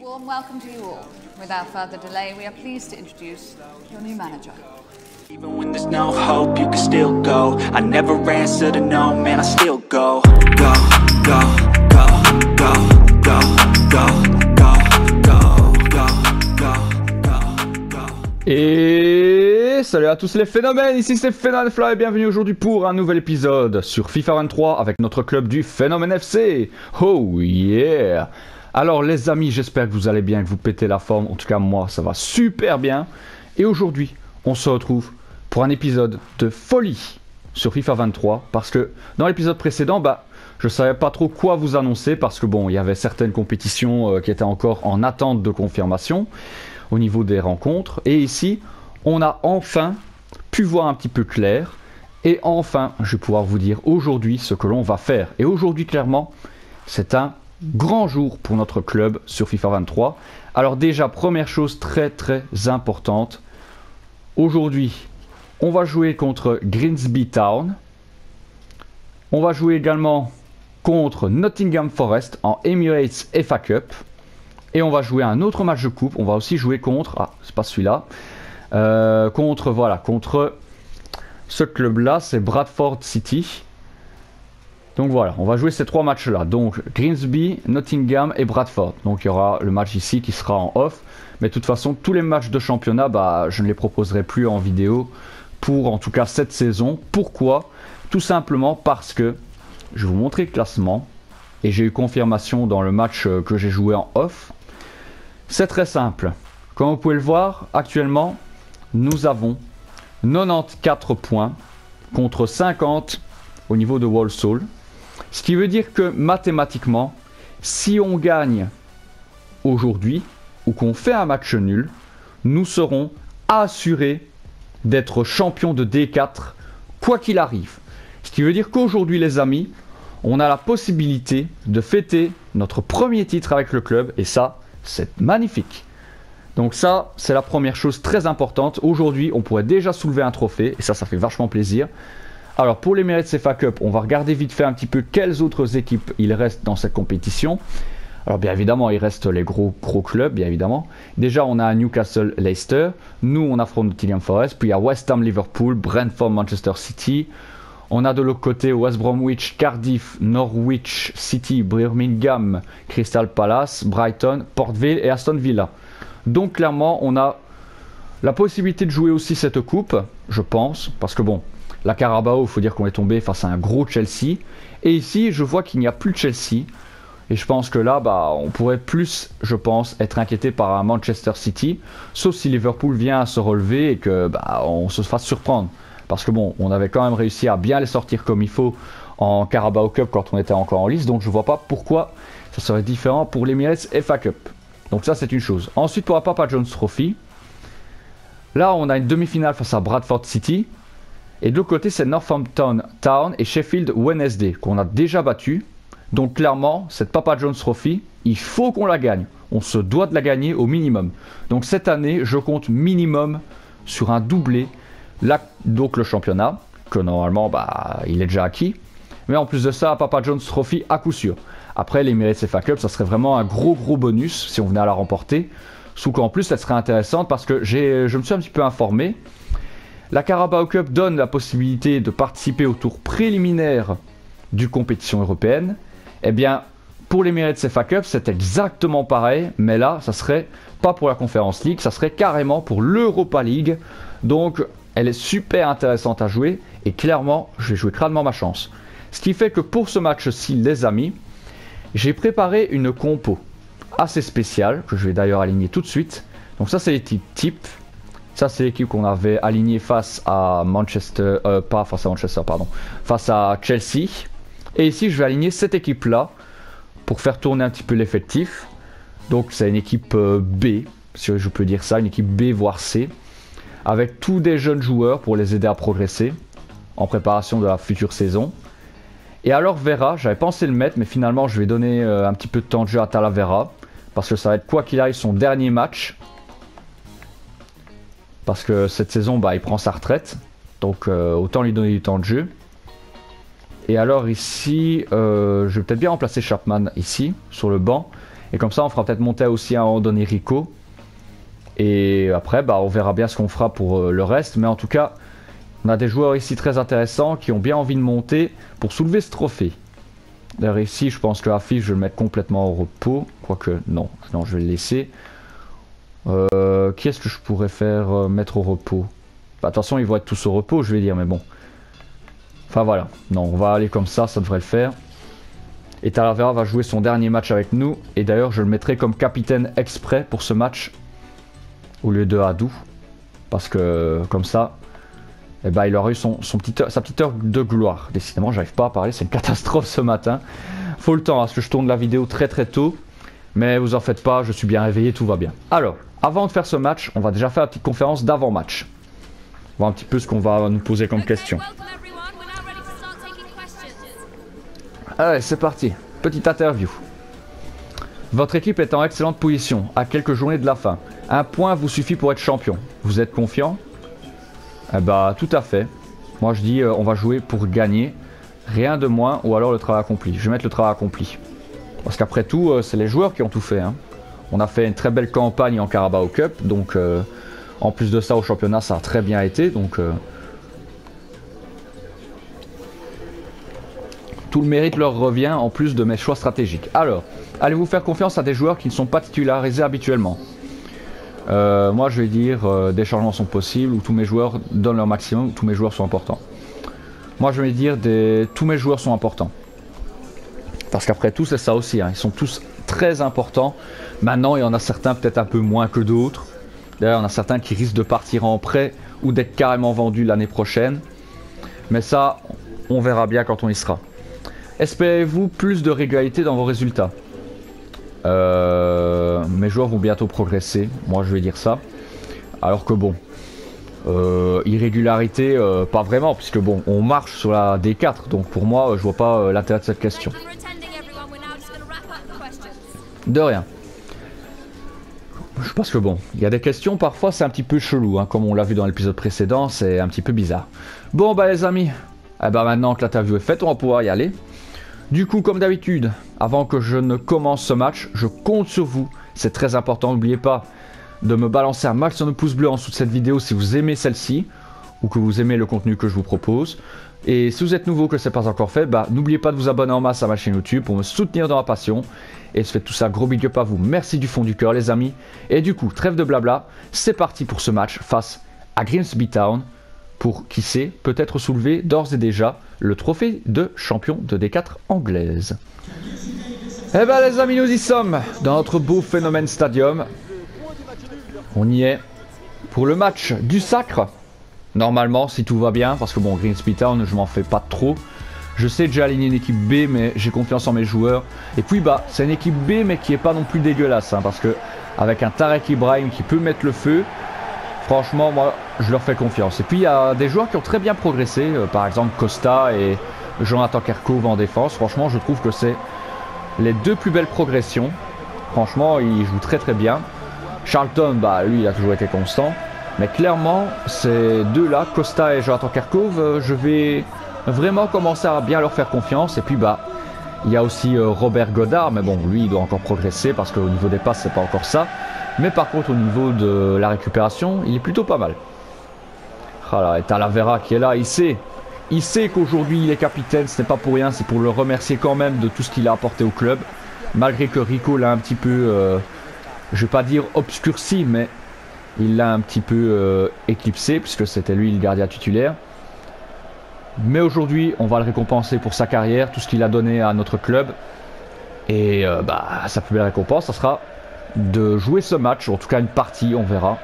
Warm welcome to you all. Without further delay, we are pleased to introduce your new manager. Even when there's no hope, you can still go. I never answer to no, man, I still go. Go, go, go, go, go, go, go, go, go, go, go, go. Et salut à tous les phénomènes, ici c'est Fly et bienvenue aujourd'hui pour un nouvel épisode sur FIFA 23 avec notre club du Phénomène FC. Oh yeah Alors les amis, j'espère que vous allez bien, que vous pétez la forme. En tout cas moi, ça va super bien. Et aujourd'hui, on se retrouve pour un épisode de folie sur FIFA 23 parce que dans l'épisode précédent, bah je savais pas trop quoi vous annoncer parce que bon, il y avait certaines compétitions euh, qui étaient encore en attente de confirmation au niveau des rencontres. Et ici, on a enfin pu voir un petit peu clair. Et enfin, je vais pouvoir vous dire aujourd'hui ce que l'on va faire. Et aujourd'hui, clairement, c'est un grand jour pour notre club sur FIFA 23. Alors déjà, première chose très très importante. Aujourd'hui, on va jouer contre Greensby Town. On va jouer également contre Nottingham Forest en Emirates FA Cup. Et on va jouer un autre match de coupe. On va aussi jouer contre. Ah, c'est pas celui-là. Euh, contre, voilà, contre ce club-là, c'est Bradford City. Donc voilà, on va jouer ces trois matchs-là. Donc Greensby, Nottingham et Bradford. Donc il y aura le match ici qui sera en off. Mais de toute façon, tous les matchs de championnat, bah, je ne les proposerai plus en vidéo pour en tout cas cette saison. Pourquoi? Tout simplement parce que je vais vous montrer le classement. Et j'ai eu confirmation dans le match euh, que j'ai joué en off. C'est très simple. Comme vous pouvez le voir, actuellement, nous avons 94 points contre 50 au niveau de Walsall. Ce qui veut dire que mathématiquement, si on gagne aujourd'hui ou qu'on fait un match nul, nous serons assurés d'être champions de D4 quoi qu'il arrive. Ce qui veut dire qu'aujourd'hui les amis, on a la possibilité de fêter notre premier titre avec le club et ça, c'est magnifique. Donc ça, c'est la première chose très importante. Aujourd'hui, on pourrait déjà soulever un trophée et ça, ça fait vachement plaisir. Alors pour les mérites CFA Cup, on va regarder vite fait un petit peu quelles autres équipes il reste dans cette compétition. Alors bien évidemment, il reste les gros clubs, bien évidemment. Déjà, on a Newcastle, Leicester. Nous, on affronte Nottingham Forest. Puis il y a West Ham, Liverpool, Brentford, Manchester City. On a de l'autre côté West Bromwich, Cardiff, Norwich City, Birmingham, Crystal Palace, Brighton, Port Vale et Aston Villa. Donc clairement, on a la possibilité de jouer aussi cette coupe, je pense, parce que bon, la Carabao, il faut dire qu'on est tombé face à un gros Chelsea. Et ici, je vois qu'il n'y a plus de Chelsea. Et je pense que là, bah, on pourrait plus, je pense, être inquiété par un Manchester City, sauf si Liverpool vient à se relever et que bah, on se fasse surprendre. Parce que bon, on avait quand même réussi à bien les sortir comme il faut en Carabao Cup quand on était encore en liste, donc je vois pas pourquoi ça serait différent pour l'Emirates FA Cup. Donc ça c'est une chose. Ensuite pour la Papa John's Trophy, là on a une demi-finale face à Bradford City. Et de l'autre côté c'est Northampton Town et Sheffield Wednesday qu'on a déjà battu. Donc clairement, cette Papa John's Trophy, il faut qu'on la gagne. On se doit de la gagner au minimum. Donc cette année, je compte minimum sur un doublé. Donc le championnat, que normalement, bah, il est déjà acquis. Mais en plus de ça, Papa John's Trophy à coup sûr. Après, l'Emirates FA Cup, ça serait vraiment un gros gros bonus si on venait à la remporter. Sous qu'en plus, elle serait intéressante parce que je me suis un petit peu informé. La Carabao Cup donne la possibilité de participer au tour préliminaire du compétition européenne. Eh bien, pour les mérites CFA Cup, c'est exactement pareil, mais là, ça serait pas pour la Conference League, ça serait carrément pour l'Europa League. Donc, elle est super intéressante à jouer et clairement, je vais jouer crânement ma chance. Ce qui fait que pour ce match-ci, les amis, j'ai préparé une compo assez spéciale que je vais d'ailleurs aligner tout de suite. Donc ça, c'est l'équipe type. Ça, c'est l'équipe qu'on avait alignée face à Manchester, euh, pas face à Manchester, pardon, face à Chelsea. Et ici, je vais aligner cette équipe-là pour faire tourner un petit peu l'effectif. Donc, c'est une équipe euh, B, si je peux dire ça, une équipe B voire C, avec tous des jeunes joueurs pour les aider à progresser en préparation de la future saison. Et alors Vera, j'avais pensé le mettre, mais finalement je vais donner euh, un petit peu de temps de jeu à Talavera, parce que ça va être quoi qu'il arrive son dernier match. Parce que cette saison, bah, il prend sa retraite, donc euh, autant lui donner du temps de jeu. Et alors ici, euh, je vais peut-être bien remplacer Chapman ici, sur le banc. Et comme ça, on fera peut-être monter aussi un Andoni Rico. Et après, bah, on verra bien ce qu'on fera pour euh, le reste. Mais en tout cas, on a des joueurs ici très intéressants qui ont bien envie de monter pour soulever ce trophée. D'ailleurs ici, je pense que Afif, je vais le mettre complètement au repos. Quoique, non, non, je vais le laisser. Euh, qui est-ce que je pourrais faire euh, mettre au repos? Bah, Attention, ils vont être tous au repos, je vais dire, mais bon. Enfin voilà, non, on va aller comme ça, ça devrait le faire. Et Talavera va jouer son dernier match avec nous. Et d'ailleurs, je le mettrai comme capitaine exprès pour ce match. Au lieu de Hadou. Parce que comme ça, eh ben, il aura eu son, sa petite heure de gloire. Décidément, j'arrive pas à parler, c'est une catastrophe ce matin. Faut le temps, parce que je tourne la vidéo très très tôt. Mais vous en faites pas, je suis bien réveillé, tout va bien. Alors, avant de faire ce match, on va déjà faire la petite conférence d'avant-match. Voir un petit peu ce qu'on va nous poser comme question. Allez, c'est parti. Petite interview. Votre équipe est en excellente position, à quelques journées de la fin. Un point vous suffit pour être champion. Vous êtes confiant? Eh bah, tout à fait. Moi, je dis, euh, on va jouer pour gagner. Rien de moins, ou alors le travail accompli. Je vais mettre le travail accompli. Parce qu'après tout, euh, c'est les joueurs qui ont tout fait. Hein. On a fait une très belle campagne en Carabao Cup, donc euh, en plus de ça au championnat, ça a très bien été. Donc tout le mérite leur revient en plus de mes choix stratégiques. Alors, allez-vous faire confiance à des joueurs qui ne sont pas titularisés habituellement? Euh, Moi, je vais dire euh, des changements sont possibles, où tous mes joueurs donnent leur maximum, où tous mes joueurs sont importants. Moi, je vais dire des... tous mes joueurs sont importants. Parce qu'après tout, c'est ça aussi. Hein. Ils sont tous très importants. Maintenant, il y en a certains peut-être un peu moins que d'autres. D'ailleurs, il y en a certains qui risquent de partir en prêt ou d'être carrément vendus l'année prochaine. Mais ça, on verra bien quand on y sera. Espérez-vous plus de régularité dans vos résultats? Euh, Mes joueurs vont bientôt progresser, moi je vais dire ça. Alors que bon, euh, irrégularité, euh, pas vraiment, puisque bon, on marche sur la D4, donc pour moi, je vois pas l'intérêt de cette question. De rien. Je pense que bon, il y a des questions, parfois c'est un petit peu chelou, hein, comme on l'a vu dans l'épisode précédent, c'est un petit peu bizarre. Bon bah les amis, eh ben maintenant que l'interview est faite, on va pouvoir y aller. Du coup, comme d'habitude, avant que je ne commence ce match, je compte sur vous. C'est très important, n'oubliez pas de me balancer un max de pouce bleu en dessous de cette vidéo si vous aimez celle-ci ou que vous aimez le contenu que je vous propose. Et si vous êtes nouveau, que ce n'est pas encore fait, bah, n'oubliez pas de vous abonner en masse à ma chaîne YouTube pour me soutenir dans ma passion. Et je fais tout ça, gros big up à vous. Merci du fond du cœur, les amis. Et du coup, trêve de blabla, c'est parti pour ce match face à Grimsby Town pour, qui sait, peut-être soulever d'ores et déjà le trophée de champion de D4 anglaise. Eh ben les amis, nous y sommes dans notre beau phénomène stadium. On y est pour le match du sacre. Normalement, si tout va bien, parce que bon, Greensby Town, je m'en fais pas trop. Je sais déjà aligner une équipe B, mais j'ai confiance en mes joueurs. Et puis bah, c'est une équipe B, mais qui est pas non plus dégueulasse, hein, parce que avec un Tarek Ibrahim qui peut mettre le feu, Franchement, moi, je leur fais confiance. Et puis, il y a des joueurs qui ont très bien progressé. Euh, par exemple, Costa et Jonathan Kerkov en défense. Franchement, je trouve que c'est les deux plus belles progressions. Franchement, ils jouent très très bien. Charlton, bah, lui, il a toujours été constant. Mais clairement, ces deux-là, Costa et Jonathan Kerkov, euh, je vais vraiment commencer à bien leur faire confiance. Et puis, bah, il y a aussi euh, Robert Godard, mais bon, lui, il doit encore progresser parce qu'au niveau des passes, c'est pas encore ça. Mais par contre, au niveau de la récupération, il est plutôt pas mal. Voilà, et Talavera qui est là, il sait. Il sait qu'aujourd'hui il est capitaine, ce n'est pas pour rien, c'est pour le remercier quand même de tout ce qu'il a apporté au club. Malgré que Rico l'a un petit peu, euh, je vais pas dire obscurci, mais il l'a un petit peu euh, éclipsé, puisque c'était lui le gardien titulaire. Mais aujourd'hui, on va le récompenser pour sa carrière, tout ce qu'il a donné à notre club. Et euh, bah, sa plus belle récompense, ça sera de jouer ce match, en tout cas une partie, on verra.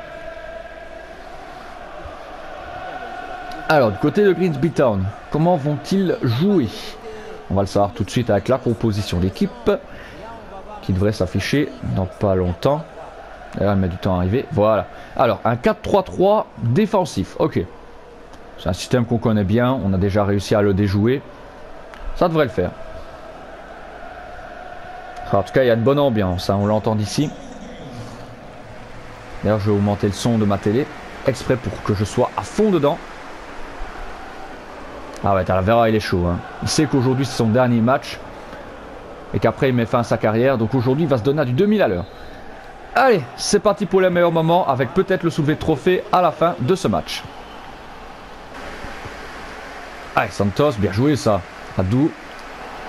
Alors, du côté de Greensby Town, comment vont-ils jouer? On va le savoir tout de suite avec la composition d'équipe qui devrait s'afficher dans pas longtemps. Elle met du temps à arriver. Voilà. Alors, un 4-3-3 défensif. Ok. C'est un système qu'on connaît bien. On a déjà réussi à le déjouer. Ça devrait le faire en tout cas, il y a de bonne ambiance, hein, on l'entend d'ici. D'ailleurs, je vais augmenter le son de ma télé, exprès pour que je sois à fond dedans. Ah ouais, la Vera, il est chaud. Hein. Il sait qu'aujourd'hui, c'est son dernier match. et qu'après il met fin à sa carrière. Donc aujourd'hui, il va se donner à du 2000 à l'heure. Allez, c'est parti pour les meilleurs moments avec peut-être le soulevé de trophée à la fin de ce match. Allez, Santos, bien joué ça. Adou,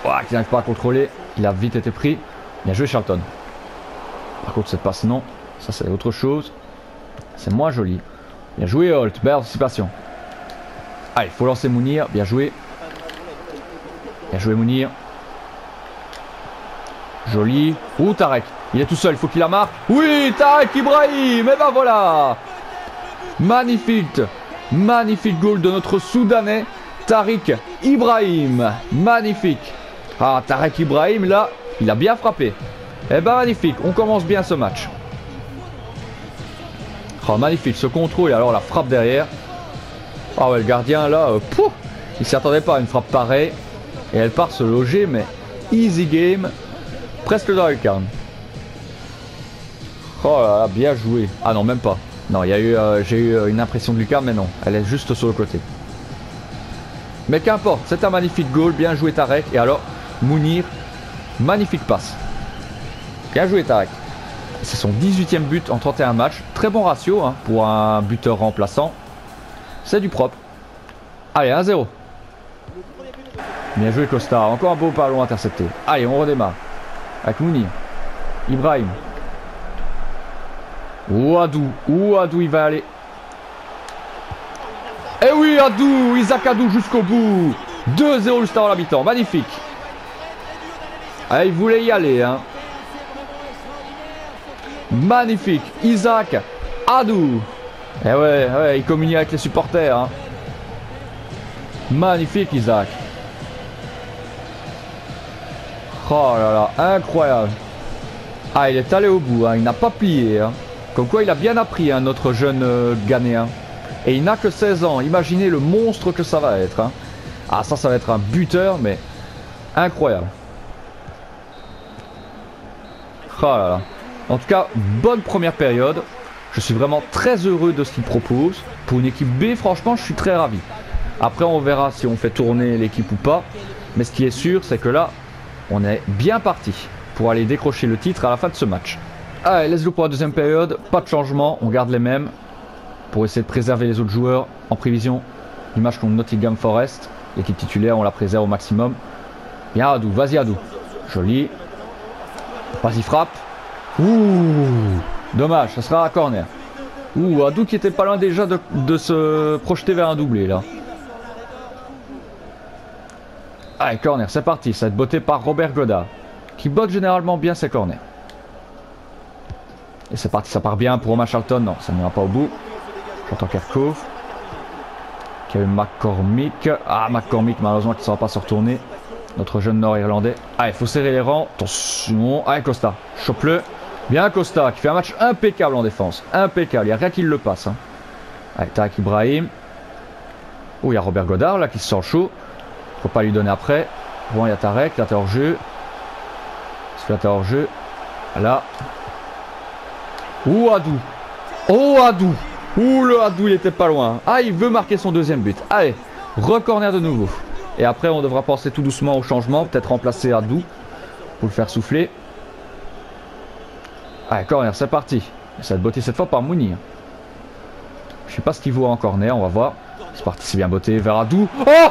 oh, qui n'arrive pas à contrôler. Il a vite été pris. Bien joué Charlton. Par contre, cette passe, non. Ça, c'est autre chose. C'est moins joli. Bien joué Holt, belle anticipation. Allez, il faut lancer Mounir. Bien joué. Bien joué Mounir. Joli. Ouh, Tarek. Il est tout seul, il faut qu'il la marque. Oui, Tarek Ibrahim. Et ben voilà. Magnifique. Magnifique goal de notre Soudanais. Tariq Ibrahim. Magnifique. Ah, Tarek Ibrahim, là, il a bien frappé. Eh ben magnifique, on commence bien ce match. Oh, magnifique, ce contrôle et alors la frappe derrière. Ah ouais, le gardien là, euh, pouf, il s'y attendait pas à une frappe pareille. Et elle part se loger, mais easy game, presque dans le carne. Oh là là, bien joué. Ah non, même pas. Non, il y a eu, euh, j'ai eu euh, une impression de Lucas, mais non, elle est juste sur le côté. Mais qu'importe, c'est un magnifique goal, bien joué Tarek. Et alors, Mounir, magnifique passe. Bien joué Tarek. C'est son 18e but en 31 matchs. Très bon ratio hein, pour un buteur remplaçant. C'est du propre. Allez, 1-0. Bien joué Costa. Encore un beau ballon intercepté. Allez, on redémarre. Avec Mounir. Ibrahim. Ouadou. Ouadou, il va aller? Eh oui, Adou, Isaac Adou jusqu'au bout. 2-0 juste avant l'habitant. Magnifique. Ah, il voulait y aller. Hein. Magnifique. Isaac Adou. Eh ouais, ouais, il communie avec les supporters. Hein. Magnifique, Isaac. Oh là là, incroyable. Ah, il est allé au bout. Hein. Il n'a pas plié. Hein. Comme quoi, il a bien appris, hein, notre jeune euh, Ghanéen. Et il n'a que 16 ans. Imaginez le monstre que ça va être. Hein. Ah, ça, ça va être un buteur, mais incroyable. Là. En tout cas, bonne première période. Je suis vraiment très heureux de ce qu'il propose. Pour une équipe B, franchement, je suis très ravi. Après, on verra si on fait tourner l'équipe ou pas. Mais ce qui est sûr, c'est que là, on est bien parti pour aller décrocher le titre à la fin de ce match. Allez, let's go pour la deuxième période. Pas de changement, on garde les mêmes pour essayer de préserver les autres joueurs en prévision du match contre Nottingham Forest. L'équipe titulaire, on la préserve au maximum. Bien Adou, vas-y Adou. Joli. Vas-y, frappe. Ouh Dommage, ça sera à corner. Ouh, Adou qui était pas loin déjà de, se projeter vers un doublé là. Allez, corner, c'est parti. Ça va être botté par Robert Godard. Qui botte généralement bien ses corners. Et c'est parti, ça part bien pour Romain Charlton. Non, ça n'ira pas au bout. J'entends Kerkov. Kevin McCormick. Ah, McCormick, malheureusement, qui ne saura pas se retourner. Notre jeune nord-irlandais. Allez, il faut serrer les rangs. Attention. Allez, Costa. Chope-le. Bien Costa, qui fait un match impeccable en défense. Impeccable. Il n'y a rien qui le passe. Hein. Allez, tac, Ibrahim. Oh, il y a Robert Godard, là, qui se sent chaud. Faut pas lui donner après. Bon, il y a Tarek, là, t'es hors jeu. Là, t'es hors jeu. Là. Ouh, Adou. Oh, Adou. Ouh, le Adou, il était pas loin. Ah, il veut marquer son deuxième but. Allez, recorner de nouveau. Et après, on devra penser tout doucement au changement. Peut-être remplacer Adou pour le faire souffler. Allez, corner, c'est parti. Ça être botté cette fois par Mounir. Je sais pas ce qu'il vaut en corner, on va voir. C'est parti, c'est bien botté vers Adou. Oh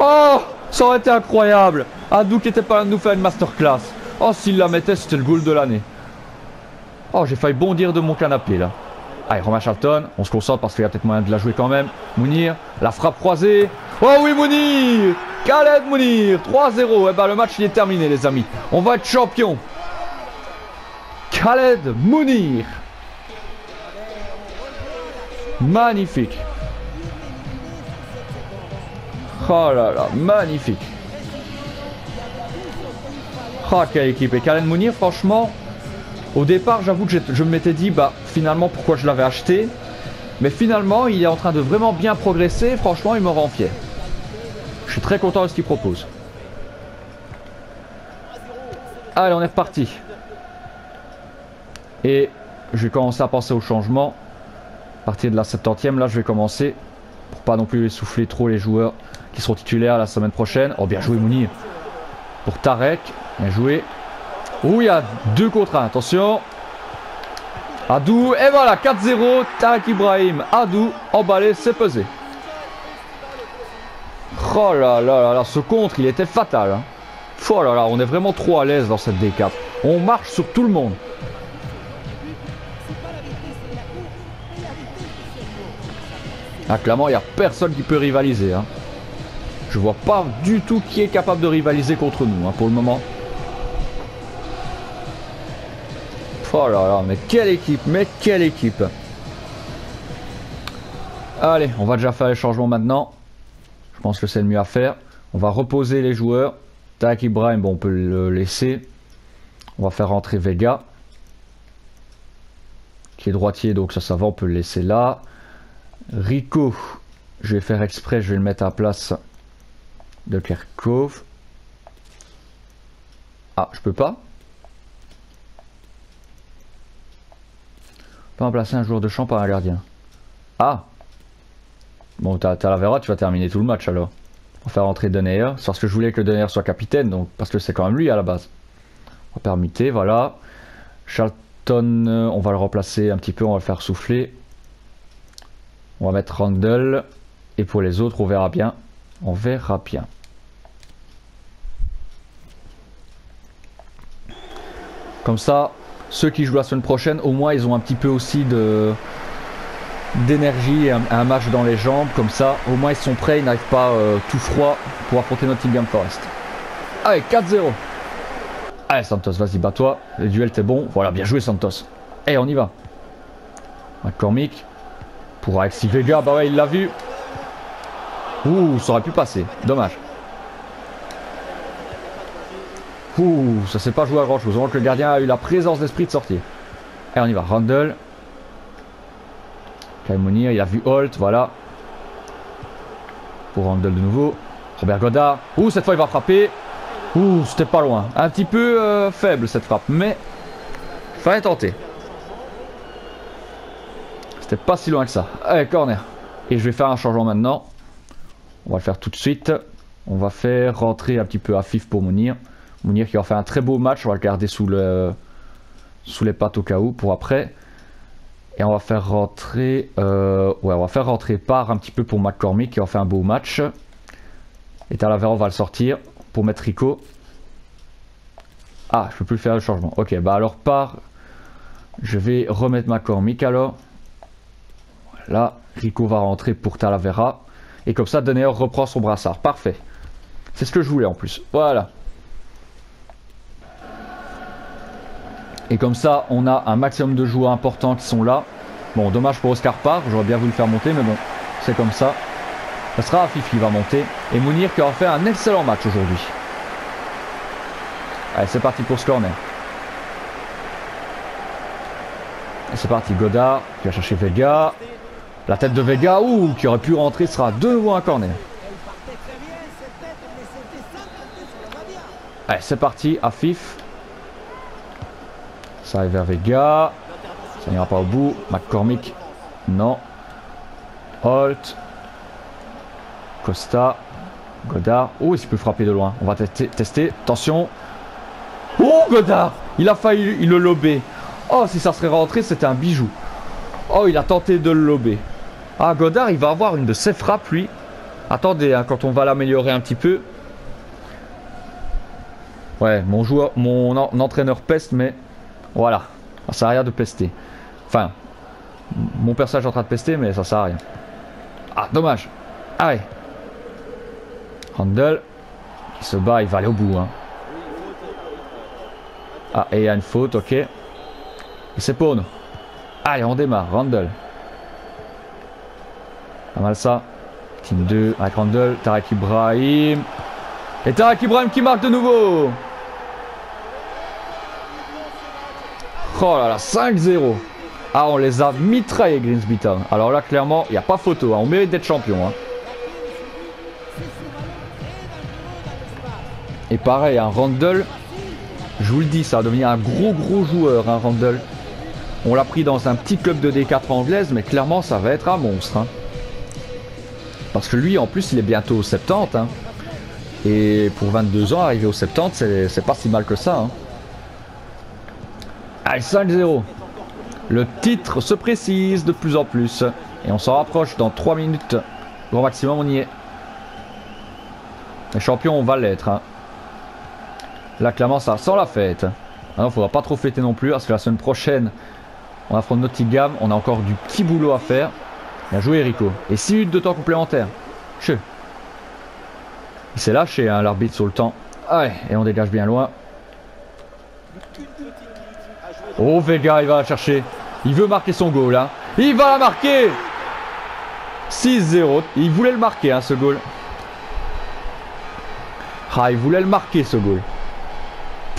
Oh Ça aurait été incroyable Adou qui était pas là de nous faire une masterclass. Oh, s'il la mettait, c'était le goal de l'année. Oh, j'ai failli bondir de mon canapé, là. Allez, Romain Charlton, on se concentre parce qu'il y a peut-être moyen de la jouer quand même. Mounir, la frappe croisée. Oh oui, Mounir Khaled Mounir 3-0. Eh ben, le match, il est terminé, les amis. On va être champion. Khaled Mounir. Magnifique. Oh là là, magnifique. Oh, quelle équipe. Et Khaled Mounir, franchement, au départ, j'avoue que je me m'étais dit, bah, finalement, pourquoi je l'avais acheté? Mais finalement, il est en train de vraiment bien progresser. Franchement, il me rend fier. Je suis très content de ce qu'il propose. Allez, on est reparti. Et je vais commencer à penser au changement. À partir de la 70e, là, je vais commencer. Pour pas non plus essouffler trop les joueurs qui seront titulaires la semaine prochaine. Oh, bien joué, Mouni. Pour Tarek. Bien joué. Ouh, il y a deux contre un. Attention. Adou. Et voilà, 4-0. Tarek Ibrahim. Adou. Emballé, c'est pesé. Oh là là là là, ce contre, il était fatal. Hein. Oh là là, on est vraiment trop à l'aise dans cette D4. On marche sur tout le monde. Ah, clairement, il n'y a personne qui peut rivaliser. Hein. Je vois pas du tout qui est capable de rivaliser contre nous hein, pour le moment. Oh là là, mais quelle équipe, mais quelle équipe. Allez, on va déjà faire les changements maintenant. Je pense que c'est le mieux à faire. On va reposer les joueurs. Tac Ibrahim, bon, on peut le laisser. On va faire rentrer Vega. Qui est droitier, donc ça, ça va, on peut le laisser là. Rico, je vais faire exprès, je vais le mettre à place de Kerkov. Ah, je peux pas? Remplacer un joueur de champ par un gardien. Ah Bon, t'as la verra, tu vas terminer tout le match alors. On va faire rentrer Denayer. C'est parce que je voulais que Denayer soit capitaine, donc parce que c'est quand même lui à la base. On va permuter, voilà. Charlton, euh, on va le remplacer un petit peu, on va le faire souffler. On va mettre Randall. Et pour les autres, on verra bien. On verra bien. Comme ça, ceux qui jouent la semaine prochaine, au moins ils ont un petit peu aussi de, d'énergie et un, match dans les jambes. Comme ça, au moins ils sont prêts, ils n'arrivent pas euh, tout froid pour affronter Nottingham Forest. Allez, 4-0. Allez, Santos, vas-y, bats-toi. Le duel, t'es bon. Voilà, bien joué, Santos. Et on y va. McCormick. Pour Alexis Vega, bah ouais, il l'a vu. Ouh, ça aurait pu passer. Dommage. Ouh, ça s'est pas joué à grand chose. On voit que le gardien a eu la présence d'esprit de sortir. Et on y va. Randall. Monir, il a vu Holt, voilà. Pour Randall de nouveau. Robert Godard. Ouh, cette fois il va frapper. Ouh, c'était pas loin. Un petit peu euh, faible cette frappe, mais fallait tenter. C'était pas si loin que ça. Allez, corner. Et je vais faire un changement maintenant. On va le faire tout de suite. On va faire rentrer un petit peu Afif pour Mounir. Mounir qui va faire un très beau match. On va le garder sous, le, sous les pattes au cas où pour après. Et on va faire rentrer, euh, ouais, on va faire rentrer par un petit peu pour McCormick qui a fait un beau match. Et Talavera, on va le sortir pour mettre Rico. Ah, je peux plus faire le changement. Ok, bah alors par, je vais remettre McCormick alors. Voilà, Rico va rentrer pour Talavera. Et comme ça, Denayer reprend son brassard. Parfait. C'est ce que je voulais en plus. Voilà. Et comme ça, on a un maximum de joueurs importants qui sont là. Bon, dommage pour Oscar Parr, j'aurais bien voulu le faire monter, mais bon, c'est comme ça. Ce sera Afif qui va monter. Et Mounir qui aura fait un excellent match aujourd'hui. Allez, c'est parti pour ce corner. C'est parti, Godard qui va chercher Vega. La tête de Vega, ouh, qui aurait pu rentrer, sera de nouveau un corner. Allez, c'est parti, Afif. Ça arrive vers Vega. Ça n'ira pas au bout. McCormick. Non. Holt. Costa. Godard. Oh, il peut frapper de loin. On va tester. Attention. Oh, Godard Il a failli le lober. Oh, si ça serait rentré, c'était un bijou. Oh, il a tenté de le lober. Ah, Godard, il va avoir une de ses frappes, lui. Attendez, hein, quand on va l'améliorer un petit peu. Ouais, mon joueur, mon entraîneur peste, mais voilà. Ça sert à rien de pester. Enfin, mon personnage est en train de pester, mais ça sert à rien. Ah, dommage. Allez. Randall. Qui se bat, il va aller au bout. Hein. Ah, et il y a une faute, ok. Et c'est. Allez, on démarre. Randall. Pas mal ça. Team 2 avec Randall. Tarek Ibrahim. Et Tarek Ibrahim qui marque de nouveau. Oh là là, 5-0. Ah, on les a mitraillés, Greensby Alors là, clairement, il n'y a pas photo. Hein. On mérite d'être champion. Hein. Et pareil, un Randall. Je vous le dis, ça va devenir un gros gros joueur, un Randall. On l'a pris dans un petit club de D4 anglaise, mais clairement, ça va être un monstre. Hein. Parce que lui, en plus, il est bientôt 70. Et pour 22 ans, arriver au 70, c'est pas si mal que ça. Hein. Allez, 5-0. Le titre se précise de plus en plus. Et on s'en rapproche dans 3 minutes. Grand maximum, on y est. Les champions, on va l'être. Hein. Là, clairement, ça sent la fête. Alors, faudra pas trop fêter non plus, parce que la semaine prochaine, on affronte Nottingham. On a encore du petit boulot à faire. Bien joué, Rico. Et 6 minutes de temps complémentaire. Che. Il s'est lâché, hein, l'arbitre, sur le temps. Ouais, et on dégage bien loin. Oh, Vega, il va la chercher. Il veut marquer son goal, hein. Il va la marquer 6-0. Il voulait le marquer, hein, ce goal. Ah, il voulait le marquer, ce goal.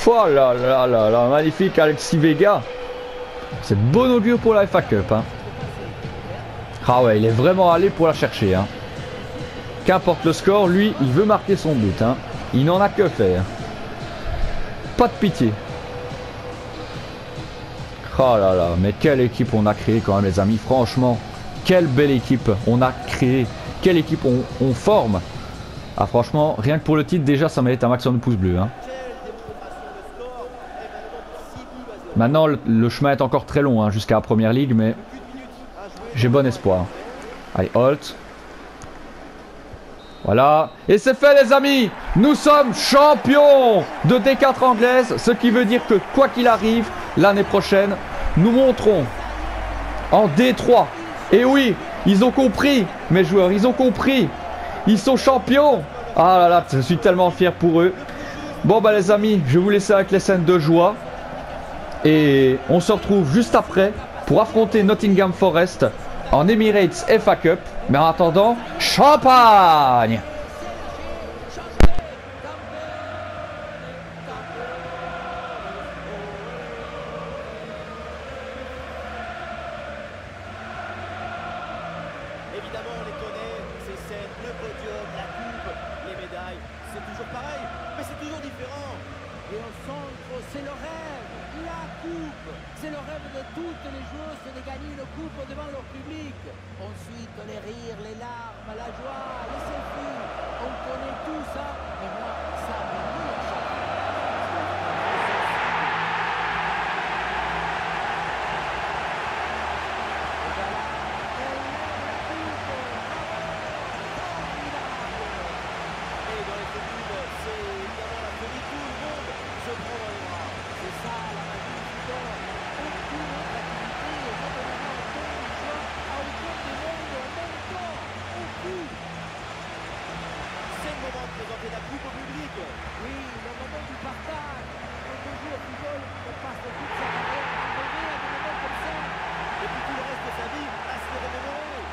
Oh là magnifique Alexis Vega. C'est bon augure pour la FA Cup. Hein. Ah ouais, il est vraiment allé pour la chercher. Hein. Qu'importe le score, lui, il veut marquer son but. Hein. Il n'en a que faire. Pas de pitié. Oh là là, mais quelle équipe on a créé quand même les amis, franchement. Quelle belle équipe on a créé. Quelle équipe on, forme. Ah franchement, rien que pour le titre, déjà ça mérite un maximum de pouces bleus. Hein. Maintenant, le, chemin est encore très long hein, jusqu'à la première ligue, mais j'ai bon espoir. Allez, Holt. Voilà. Et c'est fait les amis Nous sommes champions de D4 anglaise, ce qui veut dire que quoi qu'il arrive, l'année prochaine, nous monterons en D3. Et oui, ils ont compris, mes joueurs, ils ont compris. Ils sont champions. Ah là là, je suis tellement fier pour eux. Bon bah les amis, je vous laisser avec les scènes de joie. Et on se retrouve juste après pour affronter Nottingham Forest en Emirates FA Cup. Mais en attendant, champagne Évidemment, on les connaît, ces scènes, le podium, la coupe, les médailles, c'est toujours pareil, mais c'est toujours différent. Et au centre, c'est le rêve, la coupe. C'est le rêve de toutes les joueuses de gagner une coupe devant leur public. Ensuite, les rires, les larmes, la joie, les selfies. On connaît tout ça, mais moi, ça me présenter la coupe au public. Oui, le moment du partage. Quand on joue au football, on passe toute sa carrière à rêver à des moments comme ça. Et puis tout le reste de sa vie à se remémorer.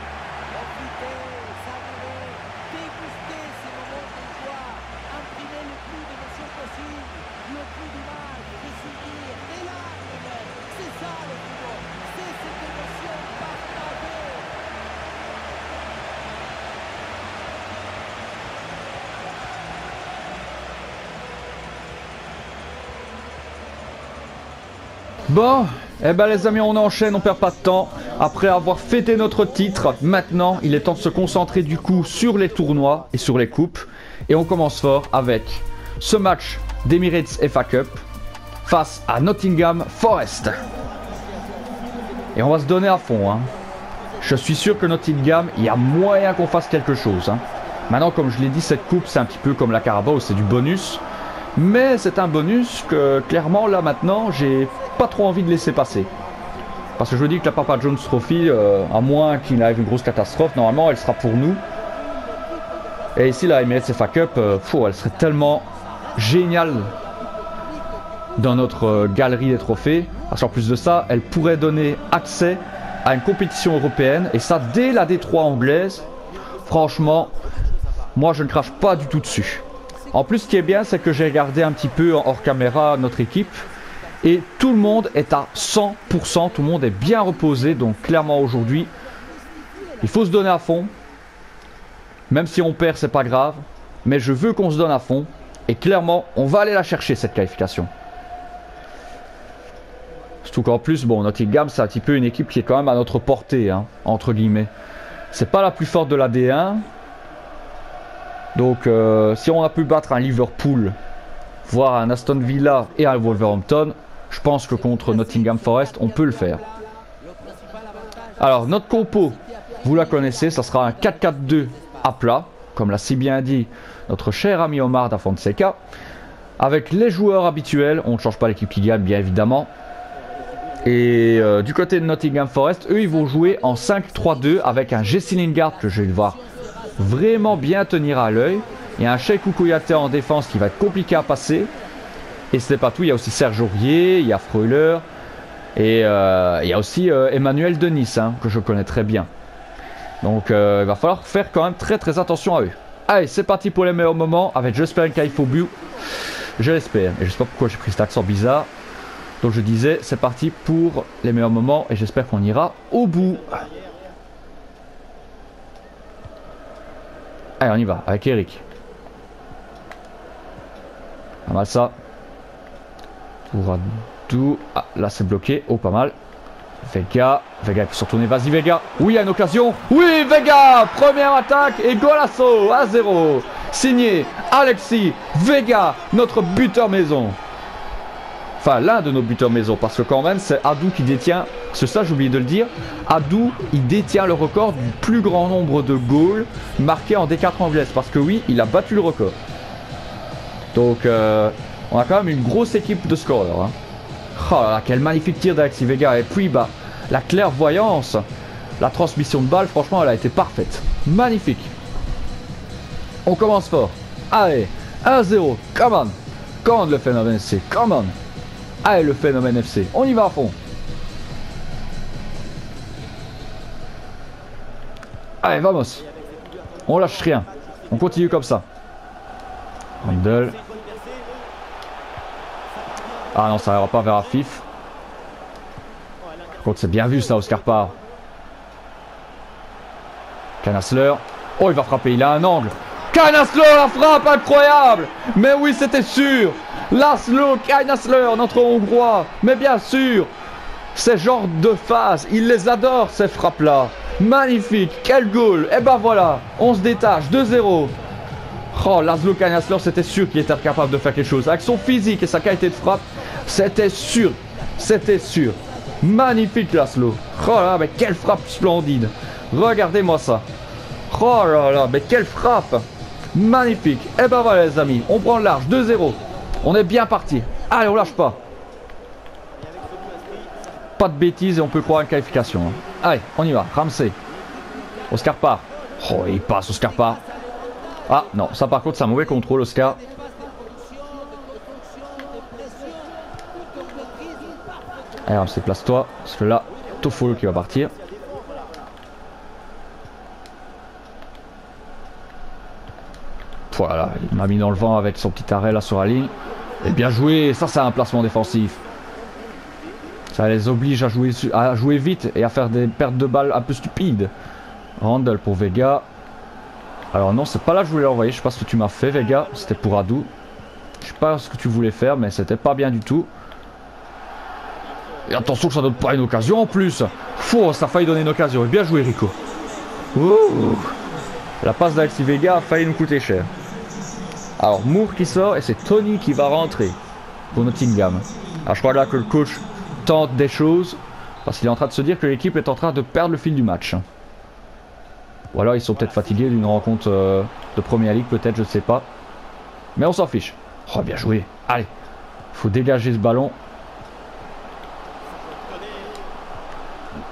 Profiter, savourer, déguster ces moments de joie, imprimer le plus d'émotions possible, le plus d'images, des souvenirs, des larmes même. C'est ça le football. C'est cette émotion partagée. Bon, eh ben les amis, on enchaîne, on perd pas de temps. Après avoir fêté notre titre, maintenant, il est temps de se concentrer du coup sur les tournois et sur les coupes. Et on commence fort avec ce match d'Emirates FA Cup face à Nottingham Forest. Et on va se donner à fond. Hein. Je suis sûr que Nottingham, il y a moyen qu'on fasse quelque chose. Hein. Maintenant, comme je l'ai dit, cette coupe, c'est un petit peu comme la Carabao, c'est du bonus. Mais c'est un bonus que clairement là maintenant j'ai pas trop envie de laisser passer. Parce que je dis que la Papa Jones Trophy, euh, à moins qu'il arrive une grosse catastrophe, normalement elle sera pour nous. Et ici la Emirates FA Cup, euh, elle serait tellement géniale dans notre euh, galerie des trophées. Parce qu'en plus de ça, elle pourrait donner accès à une compétition européenne. Et ça dès la D3 anglaise. Franchement, moi je ne crache pas du tout dessus. En plus, ce qui est bien, c'est que j'ai regardé un petit peu hors caméra notre équipe. Et tout le monde est à 100%, tout le monde est bien reposé. Donc clairement aujourd'hui, il faut se donner à fond. Même si on perd, c'est pas grave. Mais je veux qu'on se donne à fond. Et clairement, on va aller la chercher cette qualification. Surtout qu'en plus, bon, Nottingham, c'est un petit peu une équipe qui est quand même à notre portée, hein, entre guillemets. C'est pas la plus forte de la D1, Donc euh, si on a pu battre un Liverpool, voire un Aston Villa et un Wolverhampton, je pense que contre Nottingham Forest, on peut le faire. Alors notre compo, vous la connaissez, ça sera un 4-4-2 à plat, comme l'a si bien dit notre cher ami Omar da Fonseca. Avec les joueurs habituels, on ne change pas l'équipe qui gagne bien évidemment. Et euh, du côté de Nottingham Forest, eux ils vont jouer en 5-3-2 avec un Jesse Lingard que je vais devoir vraiment bien tenir à l'œil. Et un Sheikh Kouyaté en défense qui va être compliqué à passer. Et ce n'est pas tout, il y a aussi Serge Aurier, il y a Freuler. Et euh, il y a aussi euh, Emmanuel Denis, hein, que je connais très bien. Donc il va falloir faire quand même très très attention à eux. Allez, c'est parti pour les meilleurs moments avec J'espère Kaifobu. Je l'espère. Et je sais pas pourquoi j'ai pris cet accent bizarre. Donc je disais, c'est parti pour les meilleurs moments et j'espère qu'on ira au bout. Allez, on y va avec Eric. Pas mal ça. Pour tout. Ah, là c'est bloqué. Oh, pas mal. Vega, Vega peut se retourner, vas-y Vega Oui, il y a une occasion Oui, Vega Première attaque et golasso à 0 Signé Alexis Vega, notre buteur maison Enfin, l'un de nos buteurs maison, parce que quand même, c'est Adou qui détient, c'est ça j'ai oublié de le dire, Adou, il détient le record du plus grand nombre de goals marqués en D4 anglaise, parce que oui, il a battu le record. Donc, euh, on a quand même une grosse équipe de scoreurs. Hein. Oh là là, quel magnifique tir d'Alexis Vega. Et puis, bah, la clairvoyance, la transmission de balle, franchement, elle a été parfaite. Magnifique. On commence fort. Allez, 1-0, come on. Quand le phénomène FC, come on. Allez, le phénomène FC, on y va à fond. Allez, vamos. On lâche rien. On continue comme ça. Handel. Ah non, ça ira pas vers Afif. Par contre, c'est bien vu ça, Oscar Parr. Canasler. Oh, il va frapper, il a un angle. Canasler, la frappe incroyable Mais oui, c'était sûr Laszlo Canasler, notre Hongrois Mais bien sûr Ces genres de phases, il les adore, ces frappes-là Magnifique Quel goal Et eh ben voilà On se détache, 2-0 Oh, Laszlo Canasler, c'était sûr qu'il était capable de faire quelque chose. Avec son physique et sa qualité de frappe, c'était sûr. C'était sûr. Magnifique, Laszlo. Oh là, mais quelle frappe splendide. Regardez-moi ça. Oh là là, mais quelle frappe. Magnifique. Et eh ben voilà, les amis. On prend le large. 2-0. On est bien parti. Allez, on lâche pas. Pas de bêtises et on peut croire une qualification. Hein. Allez, on y va. Ramsey. Oscar part. Oh, il passe, Oscar part. Ah non, ça par contre c'est un mauvais contrôle Oscar. Alors c'est place-toi, parce que là, Toffolo qui va partir. Voilà, il m'a mis dans le vent avec son petit arrêt là sur la ligne. Et bien joué, ça c'est un placement défensif. Ça les oblige à jouer, à jouer vite et à faire des pertes de balles un peu stupides. Randall pour Vega. Alors non, c'est pas là que je voulais l'envoyer. Je sais pas ce que tu m'as fait, Vega. C'était pour Adou. Je sais pas ce que tu voulais faire, mais c'était pas bien du tout. Et attention que ça donne pas une occasion en plus. Fou, ça a failli donner une occasion. Et bien joué, Rico. La passe d'Alexis Vega a failli nous coûter cher. Alors Moore qui sort et c'est Tony qui va rentrer pour Nottingham. Alors je crois là que le coach tente des choses parce qu'il est en train de se dire que l'équipe est en train de perdre le fil du match. Ou alors ils sont peut-être fatigués d'une rencontre euh, de première ligue, peut-être, je ne sais pas. Mais on s'en fiche. Oh, bien joué. Allez, faut dégager ce ballon.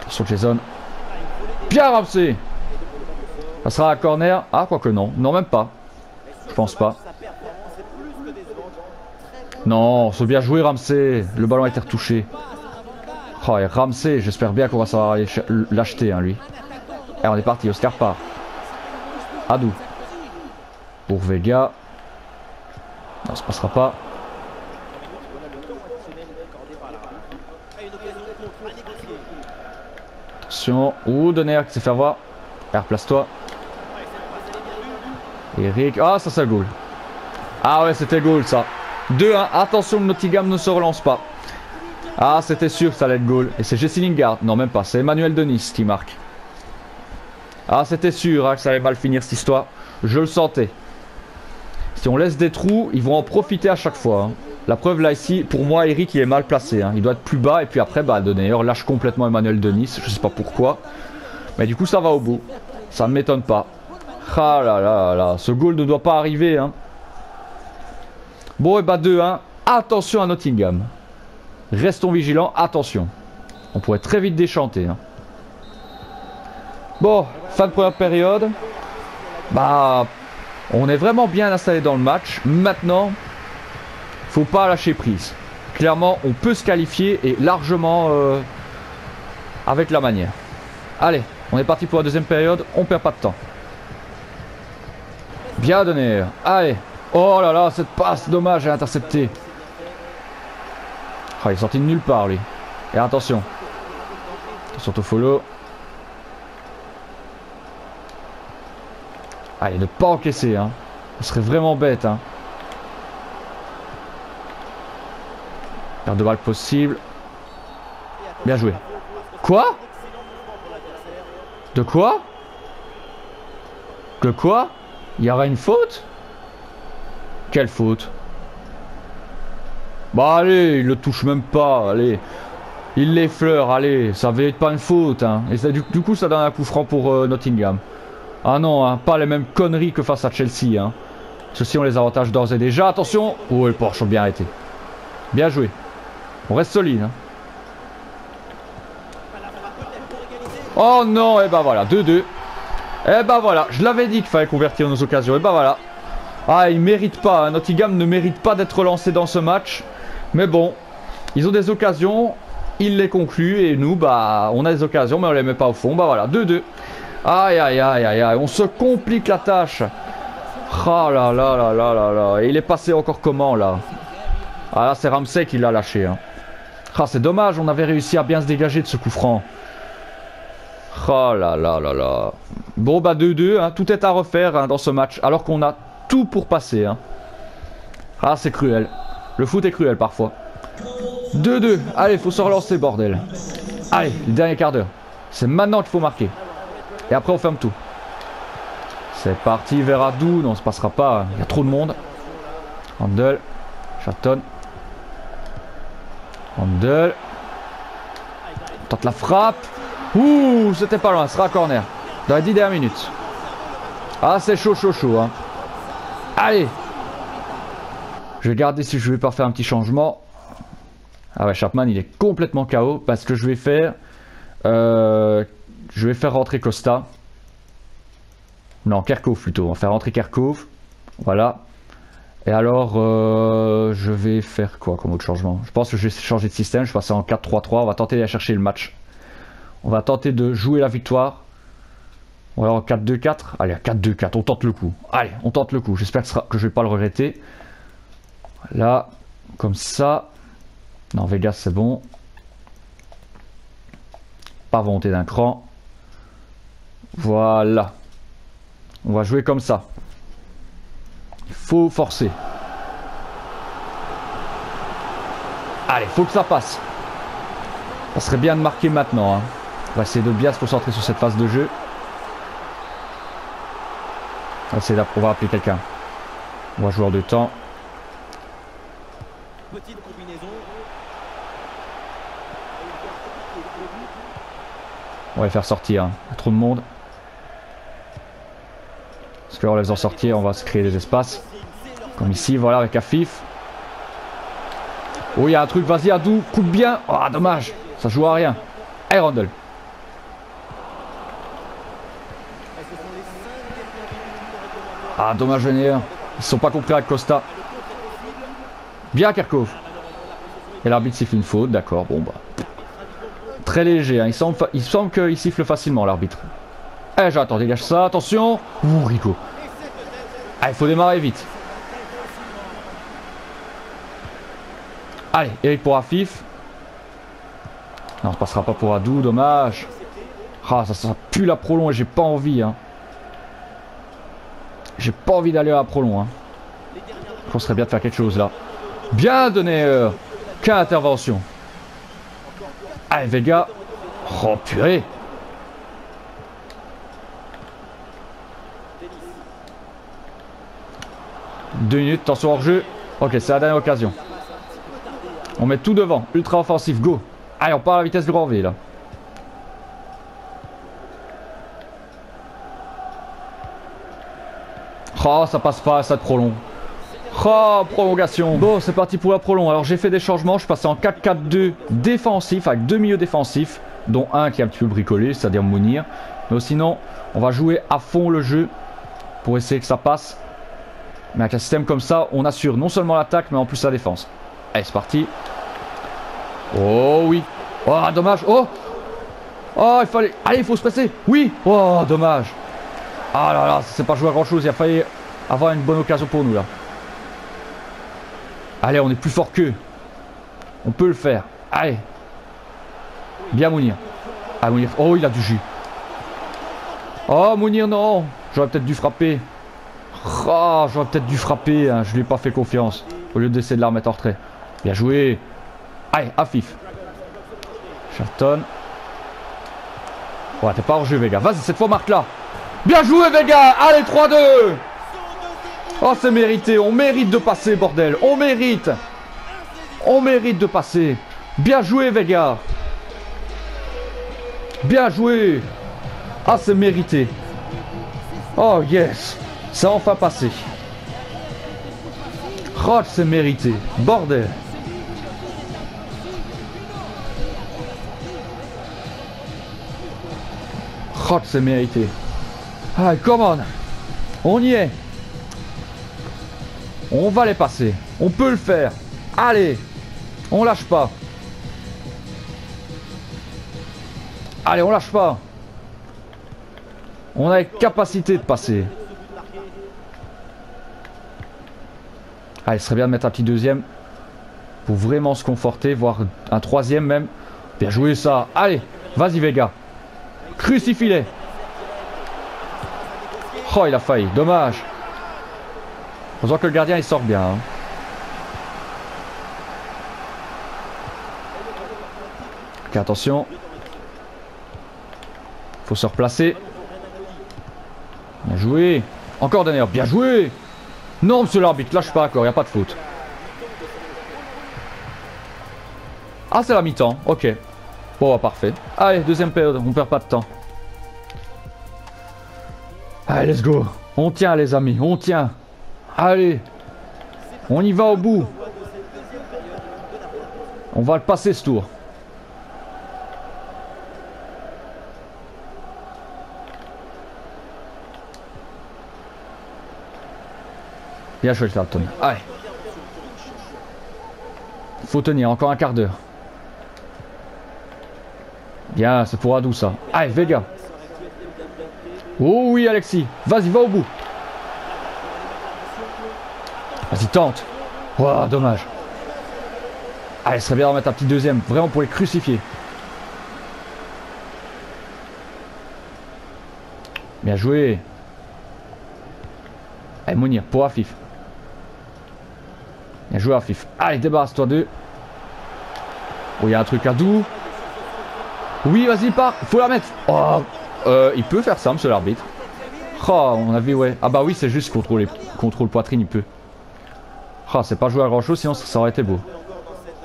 Attention Jason. Bien Ramsey. Ça sera un corner. Ah, quoique non. Non, même pas. Je pense pas. Non, c'est bien joué Ramsey. Le ballon a été retouché. Oh, et Ramsey, j'espère bien qu'on va savoir l'acheter, hein, lui. Et on est parti, Oscar part. Adou. Pour Vega. Non, ça passera pas. Attention. Ouh, Donner qui s'est fait avoir. R, place-toi. Eric. Ah, ça, c'est goal. Ah ouais, c'était goal, ça. 2-1. Attention, Nottingham ne se relance pas. Ah, c'était sûr que ça allait être goal. Et c'est Jesse Lingard. Non, même pas. C'est Emmanuel Denis qui marque. Ah, c'était sûr hein, que ça allait mal finir cette histoire. Je le sentais. Si on laisse des trous, ils vont en profiter à chaque fois. hein. La preuve là ici, pour moi Eric il est mal placé. hein. Il doit être plus bas et puis après bah Denayer lâche complètement Emmanuel Denis. Je sais pas pourquoi. Mais du coup ça va au bout. Ça ne m'étonne pas. Ah là là là, ce goal ne doit pas arriver. Bon et bah 2-1. Attention à Nottingham. Restons vigilants, attention. On pourrait très vite déchanter. Bon, fin de première période. Bah, on est vraiment bien installé dans le match. Maintenant, faut pas lâcher prise. Clairement, on peut se qualifier et largement euh, avec la manière. Allez, on est parti pour la deuxième période. On perd pas de temps. Bien donné. Allez. Oh là là, cette passe, dommage, elle a intercepté. Ah, il est sorti de nulle part, lui. Et attention. Attention follow. Allez, ne pas encaisser, hein. Ce serait vraiment bête, hein. Perte de balle possible. Bien joué. Quoi? De quoi? De quoi? Il y aura une faute? Quelle faute? Bah allez, il le touche même pas, allez. Il l'effleure, allez, ça va être pas une faute. Hein. Et ça, du, du coup, ça donne un coup franc pour euh, Nottingham. Ah non, hein, pas les mêmes conneries que face à Chelsea. Hein. Ceux-ci ont les avantages d'ores et déjà. Attention Oh, le Porsche ont bien arrêté. Bien joué. On reste solide. hein. Oh non, et bah voilà, 2-2. Et bah voilà, je l'avais dit qu'il fallait convertir nos occasions. Et bah voilà. Ah, ils méritent pas. hein. Nottingham ne mérite pas d'être lancé dans ce match. Mais bon, ils ont des occasions. Ils les concluent. Et nous, bah, on a des occasions, mais on les met pas au fond. Bah voilà, 2-2. Aïe, aïe, aïe, aïe, aïe. On se complique la tâche. Ah là là là là là là. Il est passé encore comment là? Ah là, c'est Ramsey qui l'a lâché. hein. Ah, c'est dommage. On avait réussi à bien se dégager de ce coup franc. Oh là là là là. Bon bah 2-2, hein, tout est à refaire hein, dans ce match, alors qu'on a tout pour passer. hein. Ah c'est cruel. Le foot est cruel parfois. 2-2, allez faut se relancer bordel. Allez, le dernier quart d'heure. C'est maintenant qu'il faut marquer. Et après on ferme tout. C'est parti vers Adou, non ça passera pas, il y a trop de monde. Handel, Chatton. Handel. Tente la frappe. Ouh, c'était pas loin, ce sera corner. Dans les 10 dernières minutes. Ah, c'est chaud, chaud, chaud. Hein. Allez. Je vais regarder si je vais pas faire un petit changement. Ah ouais, Chapman, il est complètement KO parce que je vais faire... euh, je vais faire rentrer Costa. Non, Kerkhoff plutôt. On va faire rentrer Kerkhoff. Voilà. Et alors, euh, je vais faire quoi comme autre changement? Je pense que je vais changer de système. Je vais passer en 4-3-3. On va tenter d'aller chercher le match. On va tenter de jouer la victoire. On va en 4-2-4. Allez, 4-2-4. On tente le coup. Allez, on tente le coup. J'espère que, je vais pas le regretter. Là, comme ça. Non, Vegas, c'est bon. Pas volonté d'un cran. Voilà. On va jouer comme ça. Il faut forcer. Allez, faut que ça passe. Ça serait bien de marquer maintenant. hein. On va essayer de bien se concentrer sur cette phase de jeu. On d'app- on va appeler quelqu'un. On va joueur de temps. Petite combinaison. On va les faire sortir. hein. Il y a trop de monde. Parce que en les faisant sortir, on va se créer des espaces. Comme ici, voilà, avec Afif. Oh, il y a un truc, vas-y, Adou, coupe bien. Ah, dommage, ça joue à rien. Hey, Randall. Ah, dommage, Vénère. Ils se sont pas compris avec Costa. Bien, Kerkov. Et l'arbitre siffle une faute, d'accord, bon bah. Très léger, hein. il semble, il semble qu'il siffle facilement, l'arbitre. Eh, j'attends, dégage ça, attention. Ouh, Rico. Ah, il faut démarrer vite. Allez, Eric pour Afif. Non, ça passera pas pour Adou, dommage. Ah, ça, ça pue la prolong et j'ai pas envie. Hein. J'ai pas envie d'aller à la prolong. Hein. Je pense serait bien de faire quelque chose là. Bien donné. euh, intervention. Allez, Vega. Oh, purée. Deux minutes, attention hors jeu. Ok, c'est la dernière occasion. On met tout devant. Ultra offensif, go. Allez, on part à la vitesse grand V là. Oh, ça passe pas, ça te prolonge. Oh, prolongation. Bon, c'est parti pour la prolong. Alors, j'ai fait des changements. Je suis passé en 4-4-2 défensif avec deux milieux défensifs, dont un qui est un petit peu bricolé, c'est-à-dire Mounir. Mais sinon, on va jouer à fond le jeu pour essayer que ça passe. Mais avec un système comme ça, on assure non seulement l'attaque, mais en plus la défense. Allez, c'est parti. Oh oui. Oh, dommage. Oh Oh, il fallait... Allez, il faut se presser. Oui. Oh, dommage. Ah là là, c'est pas joué à grand chose. Il a failli avoir une bonne occasion pour nous là. Allez, on est plus fort qu'eux. On peut le faire. Allez. Bien Mounir. Ah Mounir. Oh, il a du jus. Oh Mounir, non. J'aurais peut-être dû frapper. Oh, j'aurais peut-être dû frapper. Hein. Je lui ai pas fait confiance. Au lieu d'essayer de la remettre en retrait. Bien joué. Allez, Afif. Charlton. Ouais, t'es pas hors jeu, Vega. Vas-y, cette fois, marque là. Bien joué, Vega. Allez, 3-2. Oh, c'est mérité. On mérite de passer, bordel. On mérite. On mérite de passer. Bien joué, Vega. Bien joué. Ah, c'est mérité. Oh, yes. C'est enfin passé. Oh, c'est mérité. Bordel. Oh, c'est mérité. Ah, come on. On y est. On va les passer. On peut le faire. Allez. On lâche pas. Allez, on lâche pas. On a la capacité de passer. Allez, ce serait bien de mettre un petit deuxième. Pour vraiment se conforter, voire un troisième même. Bien joué ça. Allez, vas-y Vega. Crucifile. Oh, il a failli. Dommage. Voit que le gardien il sort bien. hein. Ok, attention. Faut se replacer. Bien joué. Encore d'ailleurs. Bien joué. Non, monsieur l'arbitre, lâche pas encore, il a pas de faute. Ah, c'est la mi-temps. Ok. Bon, bah, parfait. Allez, deuxième période, on perd pas de temps. Allez, let's go. On tient, les amis, on tient. Allez. On y va au bout. On va le passer ce tour. Bien joué, Charlton. Allez. Faut tenir, encore un quart d'heure. Bien, c'est pour Adou ça? Allez, Vega. Oh oui, Alexis. Vas-y, va au bout. Vas-y, tente. Oh, dommage. Allez, ce serait bien d'en mettre un petit deuxième. Vraiment pour les crucifier. Bien joué. Allez, Mounir, pour Afif. Bien joué, Afif. Allez, débarrasse-toi d'eux. Oh, il y a un truc à doux. Oui, vas-y, pars. Faut la mettre. Oh, euh, il peut faire ça, monsieur l'arbitre. Oh, on a vu, ouais. Ah bah oui, c'est juste contrôle, contrôle poitrine, il peut. Oh, c'est pas joué à grand chose, sinon ça aurait été beau.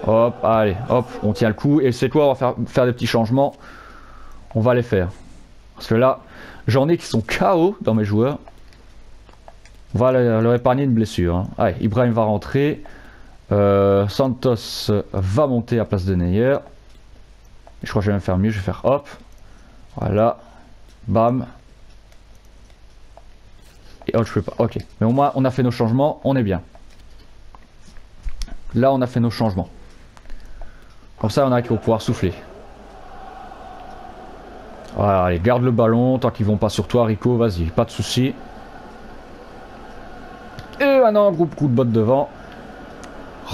Hop, allez, hop, on tient le coup. Et c'est quoi, on va faire, faire des petits changements? On va les faire. Parce que là, j'en ai qui sont KO dans mes joueurs. Va leur épargner une blessure. hein. Allez, Ibrahim va rentrer. Euh, Santos va monter à place de Neyer. Je crois que je vais même faire mieux. Je vais faire hop. Voilà. Bam. Et hop, je peux pas. Ok. Mais au moins, on a fait nos changements. On est bien. Là, on a fait nos changements. Comme ça, on a qui pouvoir souffler. Voilà, allez, garde le ballon. Tant qu'ils vont pas sur toi, Rico, vas-y. Pas de soucis. Et maintenant, groupe coup de botte devant.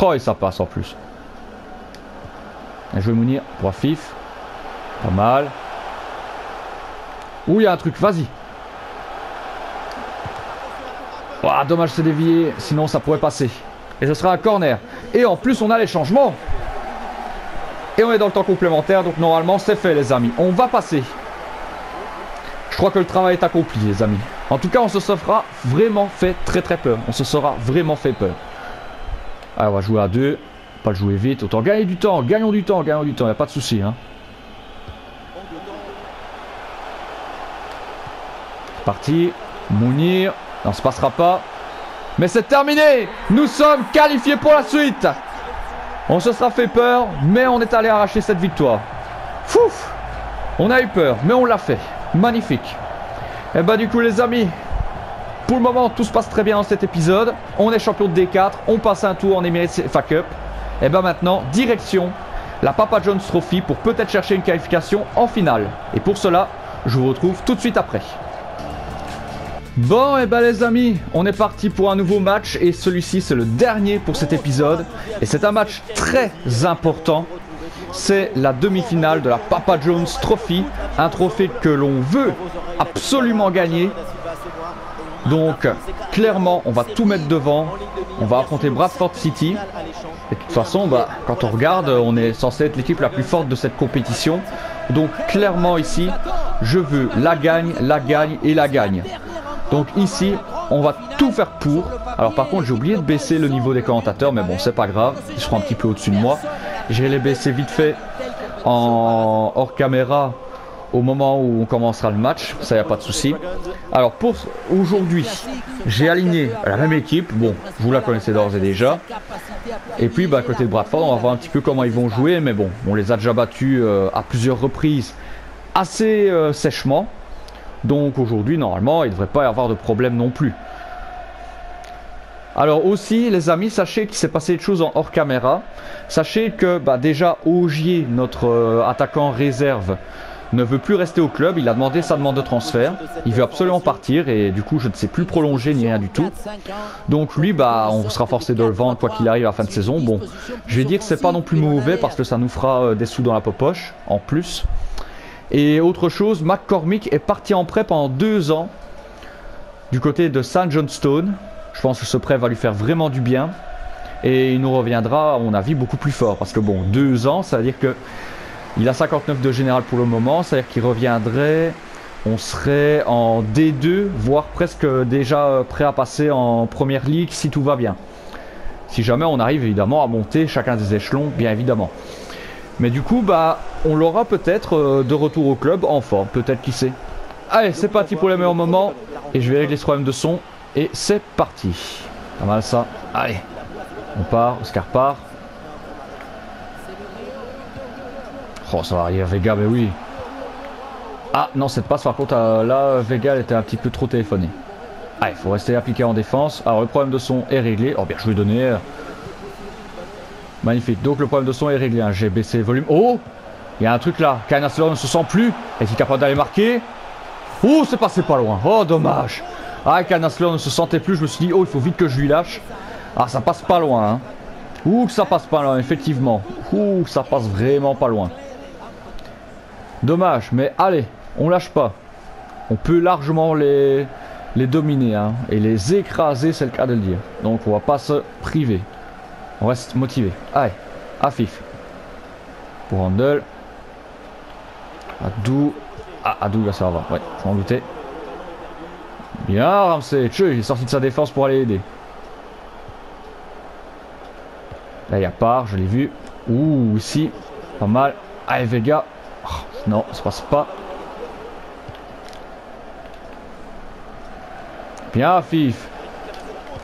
Oh, et ça passe en plus. Bien joué Mounir pour Afif. Pas mal. Ouh, il y a un truc, vas-y. Ouah, dommage, c'est dévié. Sinon, ça pourrait passer. Et ce sera un corner. Et en plus, on a les changements. Et on est dans le temps complémentaire. Donc, normalement, c'est fait, les amis. On va passer. Je crois que le travail est accompli, les amis. En tout cas, on se sera vraiment fait très très peur. On se sera vraiment fait peur. Allez, on va jouer à deux. Pas jouer vite. Autant gagner du temps. Gagnons du temps. Gagnons du temps. Il a pas de souci. Hein. Parti. Mounir. Non, ça passera pas. Mais c'est terminé. Nous sommes qualifiés pour la suite. On se sera fait peur, mais on est allé arracher cette victoire. Fouf On a eu peur, mais on l'a fait. Magnifique. Et bah du coup les amis, pour le moment tout se passe très bien dans cet épisode. On est champion de D4, on passe un tour en Emirates FA Cup. Et bah maintenant, direction la Papa John's Trophy pour peut-être chercher une qualification en finale. Et pour cela, je vous retrouve tout de suite après. Bon et bah les amis, on est parti pour un nouveau match et celui-ci c'est le dernier pour cet épisode et c'est un match très important. C'est la demi-finale de la Papa John's Trophy, un trophée que l'on veut absolument gagner. Donc clairement, on va tout mettre devant. On va affronter Bradford City. Et de toute façon, bah, quand on regarde, on est censé être l'équipe la plus forte de cette compétition. Donc clairement ici, je veux la gagne, la gagne et la gagne. Donc ici, on va tout faire pour. Alors par contre, j'ai oublié de baisser le niveau des commentateurs, mais bon, c'est pas grave. Ils seront un petit peu au-dessus de moi. Je vais les baisser vite fait en hors caméra au moment où on commencera le match. Ça, y a pas de souci. Alors pour aujourd'hui, j'ai aligné la même équipe. Bon, vous la connaissez d'ores et déjà. Et puis, bah, à côté de Bradford, on va voir un petit peu comment ils vont jouer. Mais bon, on les a déjà battus euh, à plusieurs reprises assez euh, sèchement. Donc aujourd'hui, normalement, il ne devrait pas y avoir de problème non plus. Alors aussi, les amis, sachez qu'il s'est passé des choses en hors caméra. Sachez que bah, déjà, Augier, notre euh, attaquant réserve, ne veut plus rester au club. Il a demandé sa demande de transfert. Il veut absolument partir et du coup, je ne sais plus prolonger ni rien du tout. Donc lui, bah, on sera forcé de le vendre quoi qu'il arrive à la fin de saison. Bon, je vais dire que c'est pas non plus mauvais parce que ça nous fera euh, des sous dans la poche en plus. Et autre chose, McCormick est parti en prêt pendant deux ans du côté de St. Johnstone. Je pense que ce prêt va lui faire vraiment du bien. Et il nous reviendra, à mon avis, beaucoup plus fort. Parce que bon, deux ans, ça veut dire que il a 59 de général pour le moment. Ça veut dire qu'il reviendrait, on serait en D2, voire presque déjà prêt à passer en première ligue si tout va bien. Si jamais on arrive évidemment à monter chacun des échelons, bien évidemment. Mais du coup, bah, on l'aura peut-être euh, de retour au club en forme, peut-être qui sait. Allez, c'est parti pour les meilleurs moments. Et je vais régler ce problème de son. Et c'est parti. Pas mal ça. Allez, on part, Oscar part. Oh, ça va arriver Vega, mais oui. Ah, non, cette passe, par contre, euh, là, Vega, elle était un petit peu trop téléphonée. Allez, faut rester appliqué en défense. Alors, le problème de son est réglé. Oh, bien, je lui ai donné. Magnifique. Donc, le problème de son est réglé. J'ai baissé le volume. Oh Il y a un truc là. Canasler ne se sent plus. Est-il capable d'aller marquer? Oh, c'est passé pas loin. Oh, dommage. Ah, Canasler ne se sentait plus. Je me suis dit, oh, il faut vite que je lui lâche. Ah, ça passe pas loin. Hein. Ouh, ça passe pas loin, effectivement. Ouh, ça passe vraiment pas loin. Dommage, mais allez, on lâche pas. On peut largement les, les dominer hein, et les écraser, c'est le cas de le dire. Donc on va pas se priver. On reste motivé. Allez, Afif. Pour Handel. Adou. Ah, Adou, là ça va. Ouais, je m'en doutais. Bien, Ramsey. Tchou, il est sorti de sa défense pour aller aider. Là, il y a part, je l'ai vu. Ouh, ici, pas mal. Allez, Vega. Oh, non, ça passe pas. Bien, Fif.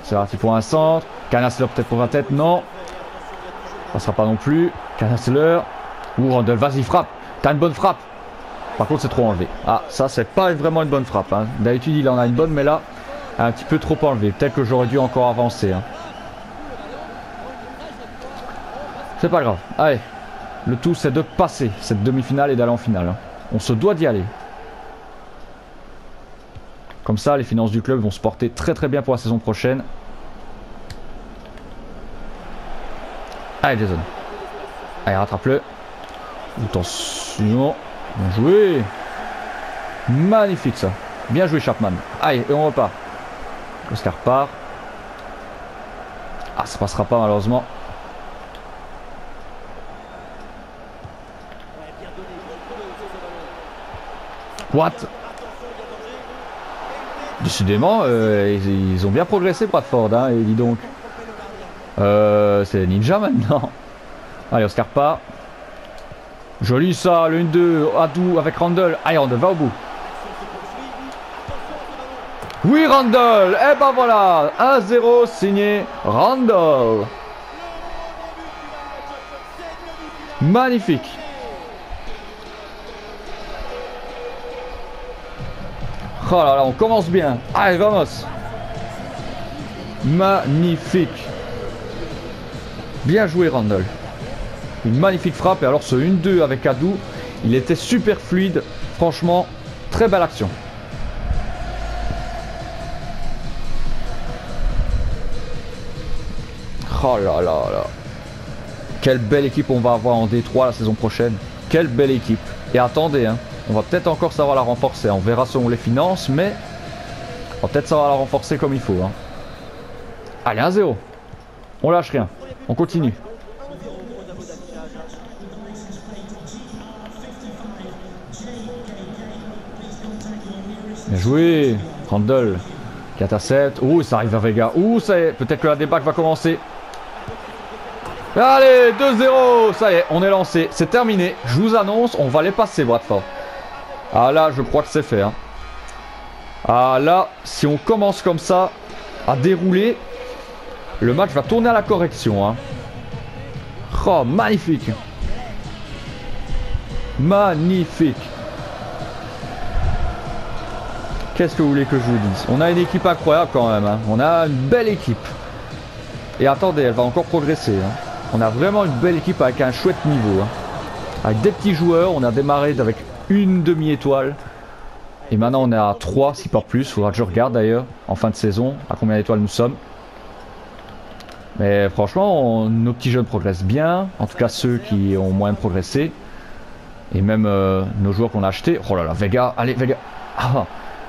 C'est parti pour un centre. Canasler peut-être pour la tête, non. Ça sera pas non plus. Canasler. Ouh, Randall, vas-y, frappe. T'as une bonne frappe. Par contre, c'est trop enlevé. Ah, ça, c'est pas vraiment une bonne frappe. Hein. D'habitude, il en a une bonne, mais là, un petit peu trop enlevé. Peut-être que j'aurais dû encore avancer. Hein. C'est pas grave. Allez. Le tout, c'est de passer cette demi-finale et d'aller en finale. hein. On se doit d'y aller. Comme ça, les finances du club vont se porter très très bien pour la saison prochaine. Allez, Jason. Allez, rattrape-le. Attention. Bien joué. Magnifique ça. Bien joué, Chapman. Allez, et on repart. Oscar part. Ah, ça passera pas malheureusement. What? Décidément, euh, ils, ont bien progressé Bradford, hein, et dis donc. Euh, c'est Ninja maintenant. Allez, Oscar part. Joli ça, le 1-2, Adou avec Randall. Allez, Randall va au bout. Oui, Randall Et ben voilà 1-0 signé Randall. Magnifique. Oh là là, on commence bien. Allez, vamos. Magnifique. Bien joué, Randall. Une magnifique frappe. Et alors, ce 1-2 avec Adou, il était super fluide. Franchement, très belle action. Oh là là là. Quelle belle équipe on va avoir en D3 la saison prochaine. Quelle belle équipe. Et attendez, hein, on va peut-être encore savoir la renforcer. On verra selon les finances, mais on va peut-être savoir la renforcer comme il faut. Hein. Allez, 1-0. On lâche rien. On continue. Bien joué. Randall. 4 à 7. Ouh, ça arrive à Vega. Ouh, ça y est. Peut-être que la débâcle va commencer. Allez, 2-0. Ça y est, on est lancé. C'est terminé. Je vous annonce, on va les passer, Bradford. Ah là, je crois que c'est fait. hein. Ah là, si on commence comme ça à dérouler, le match va tourner à la correction. hein. Oh, magnifique. Magnifique. Qu'est-ce que vous voulez que je vous dise? On a une équipe incroyable quand même. hein. On a une belle équipe. Et attendez, elle va encore progresser. hein. On a vraiment une belle équipe avec un chouette niveau. hein. Avec des petits joueurs, on a démarré avec une demi-étoile. Et maintenant on est à 3, si pas plus. Faudra que je regarde d'ailleurs en fin de saison à combien d'étoiles nous sommes. Mais franchement, nos petits jeunes progressent bien. En tout cas, ceux qui ont moins progressé. Et même euh, nos joueurs qu'on a achetés. Oh là là, Vega, allez, Vega. Ah,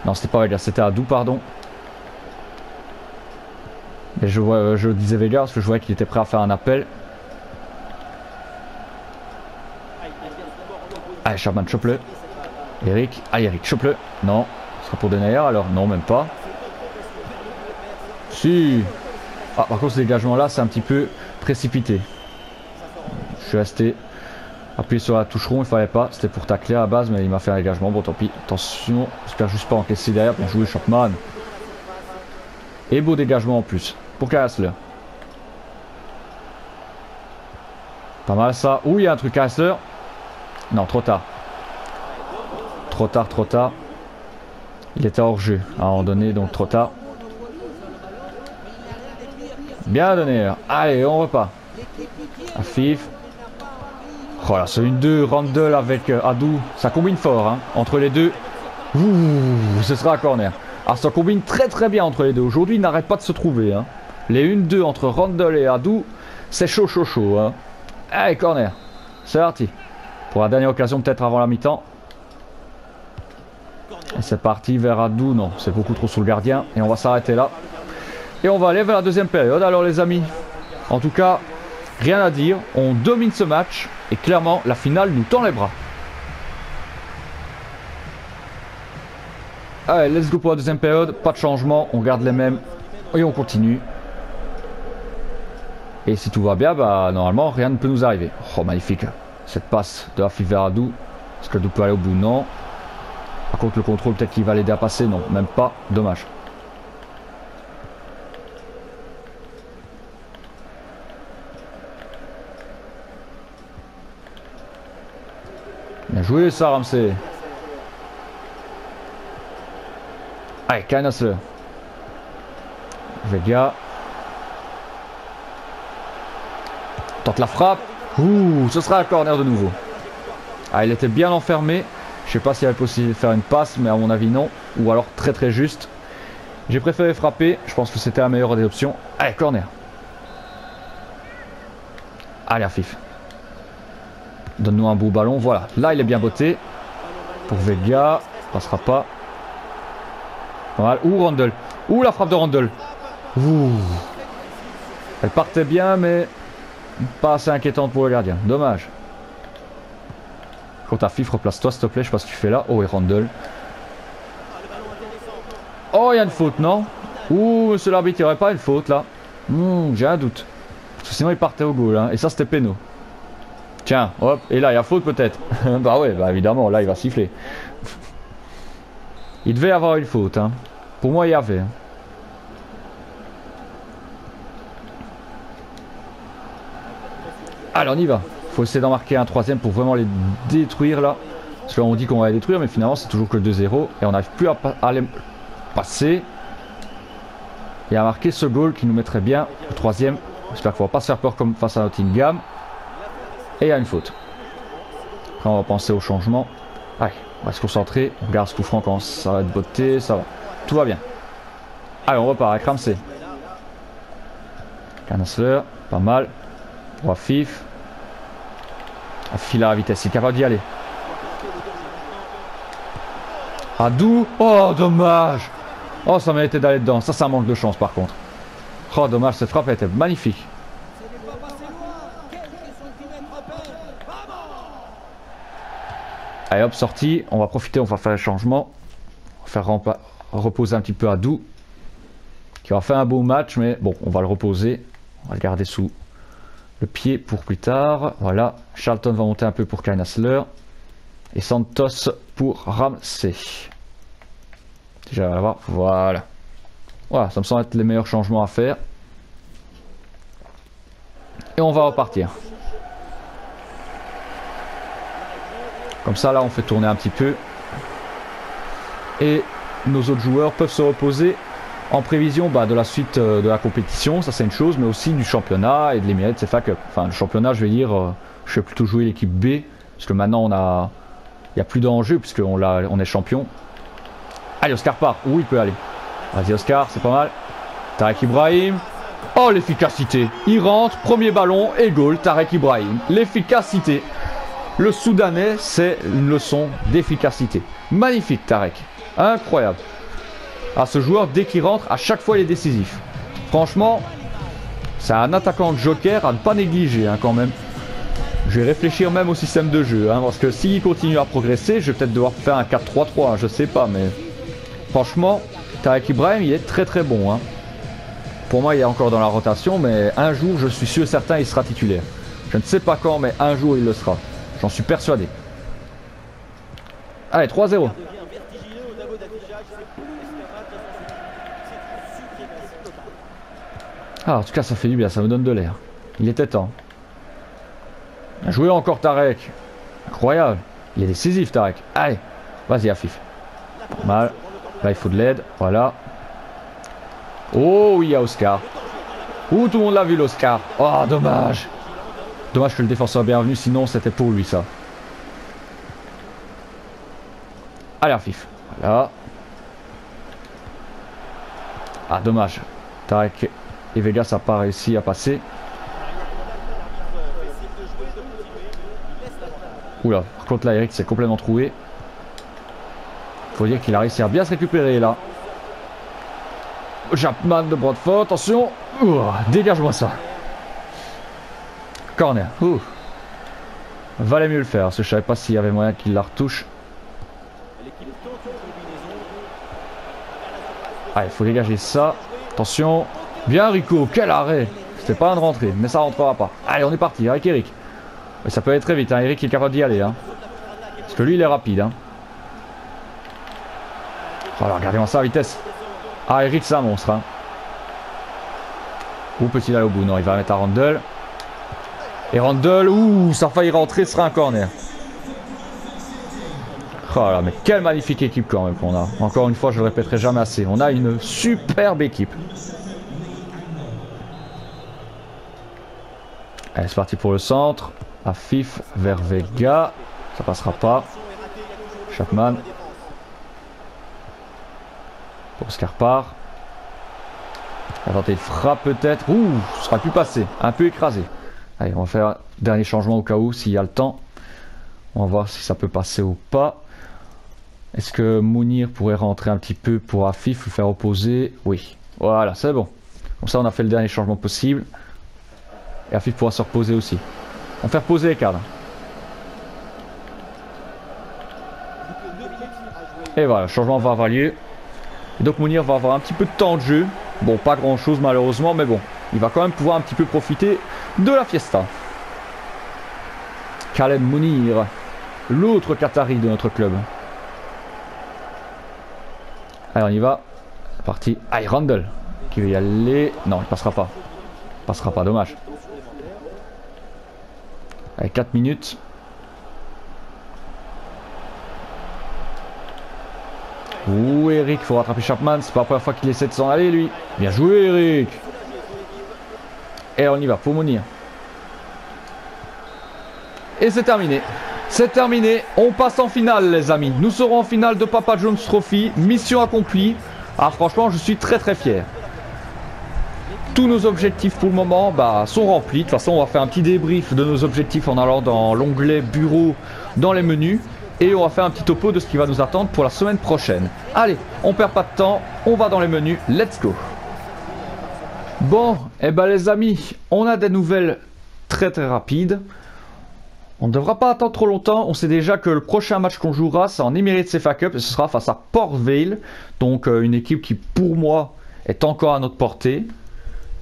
non, c'était pas Vega, c'était Adou, pardon. Mais je, vois, je disais Vega parce que je voyais qu'il était prêt à faire un appel. Allez, Sherman, chope-le. Eric, allez, Eric, chope-le. Non, ce sera pour Denayer alors Non, même pas. Si. Ah, par contre, ce dégagement-là, c'est un petit peu précipité. Je suis resté appuyé sur la touche rond, il fallait pas. C'était pour tacler à la base, mais il m'a fait un dégagement. Bon, tant pis. Attention, j'espère juste pas encaisser derrière. Bien joué, Chapman. Et beau dégagement en plus. Pour Kassler. Pas mal ça. Ouh, il y a un truc Kassler. Non, trop tard. Trop tard, trop tard. Il était hors jeu à un moment donc trop tard. Bien donné. Allez, on repart. Afif. Oh là, c'est une 2. Randall avec euh, Adou. Ça combine fort hein, entre les deux. Ouh, ce sera un corner. Ah, ça combine très très bien entre les deux. Aujourd'hui, ils n'arrêtent pas de se trouver. Hein. Les 1-2 entre Randall et Adou, c'est chaud, chaud, chaud. Hein. Allez, corner. C'est parti. Pour la dernière occasion, peut-être avant la mi-temps. C'est parti vers Adou. Non, c'est beaucoup trop sous le gardien. Et on va s'arrêter là. Et on va aller vers la deuxième période. Alors, les amis, en tout cas, rien à dire. On domine ce match. Et clairement, la finale nous tend les bras. Allez, let's go pour la deuxième période. Pas de changement. On garde les mêmes. Et on continue. Et si tout va bien, bah normalement rien ne peut nous arriver. Oh magnifique. Cette passe de Afif vers Adou. Est-ce que Adou peut aller au bout? Non. Par contre le contrôle peut-être qu'il va l'aider à passer? Non, même pas. Dommage. Bien joué ça Ramsey. Allez, Kanasle. Vega. Tente la frappe. Ouh, ce sera un corner de nouveau. Ah, il était bien enfermé. Je sais pas s'il avait possible de faire une passe, mais à mon avis non. Ou alors très très juste. J'ai préféré frapper. Je pense que c'était la meilleure des options. Allez, corner. Allez, Afif. Donne-nous un beau ballon. Voilà. Là, il est bien botté. Pour Vega. Passera pas. Ouh, Randall. Ouh, la frappe de Randall. Ouh. Elle partait bien, mais pas assez inquiétante pour le gardien. Dommage. Quand ta FIF, replace-toi, s'il te plaît. Je sais pas ce que tu fais là. Oh, et Randall. Oh, il y a une faute, non? Ouh, monsieur l'arbitre, il n'y aurait pas une faute là Hmm, J'ai un doute. Parce que sinon, il partait au goal. Hein. Et ça, c'était péno. Tiens, hop, et là, il y a faute peut-être. bah ouais, bah évidemment, là, il va siffler. il devait avoir une faute. Hein. Pour moi, il y avait. hein. Allez, on y va. Faut essayer d'en marquer un troisième pour vraiment les détruire là. Parce que là, on dit qu'on va les détruire, mais finalement, c'est toujours que le 2-0. Et on n'arrive plus à, les passer. Et à marquer ce goal qui nous mettrait bien. Le troisième. J'espère qu'on va pas se faire peur comme face à Nottingham. Et il y a une faute. Après, on va penser au changement. Allez, on va se concentrer. On regarde ce coup franc quand ça va être botté. Ça va. Tout va bien. Allez, on repart avec Ramsey. Canasler, pas mal. Pour Afif. Afif à vitesse, il est capable d'y aller. Adou. Oh, dommage. Oh, ça méritait d'aller dedans. Ça, ça manque de chance par contre. Oh, dommage, cette frappe était magnifique. Ce n'est pas passé loin. Quelques centimètres à peine. Vamos Allez hop, sorti. On va profiter, on va faire le changement. On va faire reposer un petit peu Adou. Qui aura fait un beau match, mais bon, on va le reposer. On va le garder sous le pied pour plus tard. Voilà. Charlton va monter un peu pour Hassler. Et Santos pour Ramsey. Déjà, on va voir. Voilà. Voilà, ça me semble être les meilleurs changements à faire. Et on va repartir. Comme ça, là, on fait tourner un petit peu. Et nos autres joueurs peuvent se reposer en prévision bah, de la suite euh, de la compétition. Ça, c'est une chose, mais aussi du championnat et de l'Emirates CFA Cup. Enfin, le championnat, je vais dire, euh, je vais plutôt jouer l'équipe B. Parce que maintenant, on. Il n'y a plus d'enjeu, puisqu'on on est champion. Allez, Oscar part. Où il peut aller? Vas-y, Oscar, c'est pas mal. Tarek Ibrahim. Oh, l'efficacité. Il rentre, premier ballon et goal. Tarek Ibrahim. L'efficacité. Le Soudanais, c'est une leçon d'efficacité. Magnifique, Tarek. Incroyable. Ah, ce joueur, dès qu'il rentre, à chaque fois, il est décisif. Franchement, c'est un attaquant de joker à ne pas négliger hein, quand même. Je vais réfléchir même au système de jeu, hein, parce que s'il continue à progresser, je vais peut-être devoir faire un 4-3-3, hein, je sais pas, mais franchement, Tarek Ibrahim, il est très très bon. hein. Pour moi, il est encore dans la rotation, mais un jour, je suis sûr certain, il sera titulaire. Je ne sais pas quand, mais un jour, il le sera. J'en suis persuadé. Allez, 3-0. devient vertigineux au niveau d'affichage. C'est plus qu'un match à son C'est une suprématie totale. Ah, en tout cas, ça fait du bien, ça me donne de l'air. Il était temps. Joué encore Tarek. Incroyable. Il est décisif Tarek. Allez, vas-y Afif. Mal. Là, il faut de l'aide. Voilà. Oh, oui, il y a Oscar. Ouh, tout le monde l'a vu l'Oscar. Oh, dommage. Dommage que le défenseur bienvenu, sinon c'était pour lui ça. Allez Afif. Voilà. Ah, dommage. Tarek et Vegas n'a pas réussi à passer. Oula, par contre là Eric s'est complètement trouvé. Faut dire qu'il a réussi à bien se récupérer là. Chapman de Bradford, attention. Dégage-moi ça. Corner. Ouh. Valait mieux le faire, parce que je savais pas s'il y avait moyen qu'il la retouche. Combinaison. Allez, faut dégager ça. Attention. Bien Rico, quel arrêt. C'était pas un de rentrer, mais ça rentrera pas. Allez, on est parti avec Eric. Mais ça peut aller très vite, hein. Eric est capable d'y aller. Hein. Parce que lui, il est rapide. Hein. Oh regardez-moi ça vitesse. Ah, Eric, c'est un monstre. Hein. Où peut-il aller au bout? Non, il va mettre à Randall. Et Randall, ouh, ça a failli rentrer, ce sera un corner. Oh là, mais quelle magnifique équipe quand même qu'on a. Encore une fois, je le répéterai jamais assez. On a une superbe équipe. Allez, c'est parti pour le centre. Afif vers Vega. Ça passera pas. Chapman. Pour Oscar part. Il frappe peut-être. Ouh, ça sera plus passé. Un peu écrasé. Allez, on va faire dernier changement au cas où, s'il y a le temps. On va voir si ça peut passer ou pas. Est-ce que Mounir pourrait rentrer un petit peu pour Afif, le faire opposer? Oui. Voilà, c'est bon. Comme ça, on a fait le dernier changement possible. Et Afif pourra se reposer aussi. On fait reposer les cadres. Et voilà, le changement va avoir lieu. Donc Mounir va avoir un petit peu de temps de jeu. Bon, pas grand chose malheureusement, mais bon, il va quand même pouvoir un petit peu profiter de la fiesta. Khaled Mounir, l'autre Qatari de notre club. Allez, on y va. Parti. Aïe, Randall qui veut y aller. Non, il passera pas. Il passera pas, dommage. Allez, 4 minutes. Ouh, Eric, faut rattraper Chapman. C'est pas la première fois qu'il essaie de s'en aller, lui. Bien joué, Eric. Et on y va, faut Mounir. Et c'est terminé. C'est terminé. On passe en finale, les amis. Nous serons en finale de Papa Jones Trophy. Mission accomplie. Ah, franchement, je suis très très fier. Tous nos objectifs pour le moment bah, sont remplis. De toute façon, on va faire un petit débrief de nos objectifs en allant dans l'onglet bureau dans les menus. Et on va faire un petit topo de ce qui va nous attendre pour la semaine prochaine. Allez, on perd pas de temps. On va dans les menus. Let's go. Bon, et eh ben les amis, on a des nouvelles très très rapides. On ne devra pas attendre trop longtemps. On sait déjà que le prochain match qu'on jouera, c'est en Emirates CFA Cup et ce sera face à Port Vale. Donc euh, une équipe qui, pour moi, est encore à notre portée.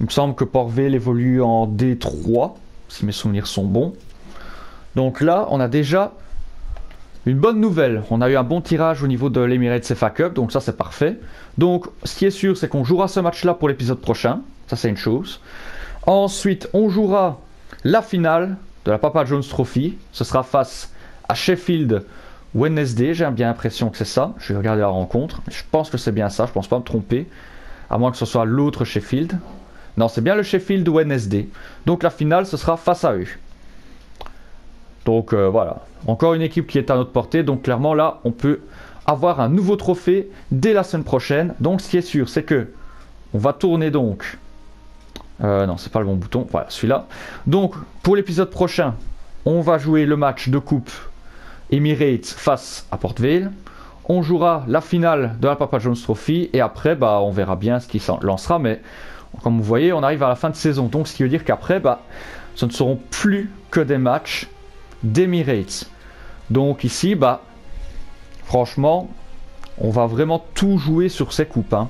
Il me semble que Port Vale évolue en D3, si mes souvenirs sont bons. Donc là, on a déjà une bonne nouvelle. On a eu un bon tirage au niveau de l'Emirates CFA Cup, donc ça c'est parfait. Donc ce qui est sûr, c'est qu'on jouera ce match-là pour l'épisode prochain. Ça c'est une chose. Ensuite, on jouera la finale de la Papa Jones Trophy. Ce sera face à Sheffield Wednesday. J'ai bien l'impression que c'est ça. Je vais regarder la rencontre. Je pense que c'est bien ça. Je pense pas me tromper. À moins que ce soit l'autre Sheffield. Non, c'est bien le Sheffield Wednesday. Donc la finale, ce sera face à eux. Donc euh, voilà. Encore une équipe qui est à notre portée. Donc clairement là, on peut avoir un nouveau trophée dès la semaine prochaine. Donc ce qui est sûr, c'est que on va tourner donc euh, non, c'est pas le bon bouton. Voilà, celui-là. Donc, pour l'épisode prochain, on va jouer le match de coupe Emirates face à Port Vale. On jouera la finale de la Papa Jones Trophy et après, bah, on verra bien ce qui s'en lancera. Mais comme vous voyez, on arrive à la fin de saison. Donc, ce qui veut dire qu'après, bah, ce ne seront plus que des matchs d'Emirates. Donc ici, bah, franchement, on va vraiment tout jouer sur ces coupes. Hein.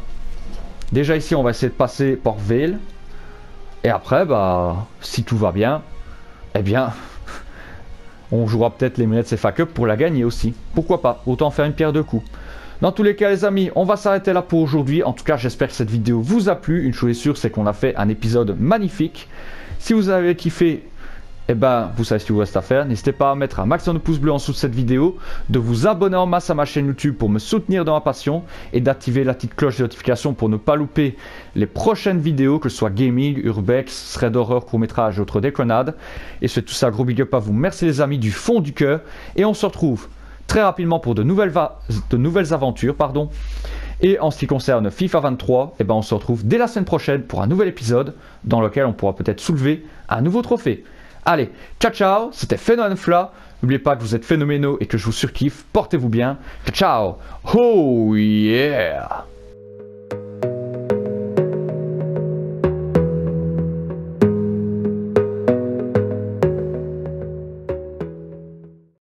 Déjà ici, on va essayer de passer Port Vale. Et après, bah, si tout va bien, eh bien, on jouera peut-être les de CFA Cup pour la gagner aussi. Pourquoi pas Autant faire une pierre de coups. Dans tous les cas, les amis, on va s'arrêter là pour aujourd'hui. En tout cas, j'espère que cette vidéo vous a plu. Une chose est sûre, c'est qu'on a fait un épisode magnifique. Si vous avez kiffé, eh ben, vous savez ce qu'il vous reste à faire. N'hésitez pas à mettre un maximum de pouces bleus en dessous de cette vidéo, de vous abonner en masse à ma chaîne YouTube pour me soutenir dans ma passion et d'activer la petite cloche de notification pour ne pas louper les prochaines vidéos, que ce soit gaming, urbex, thread horror, court-métrage, autres déconnades. Et c'est tout ça, gros big up à vous. Merci les amis du fond du cœur. Et on se retrouve très rapidement pour de nouvelles, de nouvelles aventures. pardon. Et en ce qui concerne FIFA 23, eh ben on se retrouve dès la semaine prochaine pour un nouvel épisode dans lequel on pourra peut-être soulever un nouveau trophée. Allez, ciao ciao, c'était Fla. N'oubliez pas que vous êtes phénoménaux et que je vous surkiffe. Portez-vous bien. Ciao ciao. Oh yeah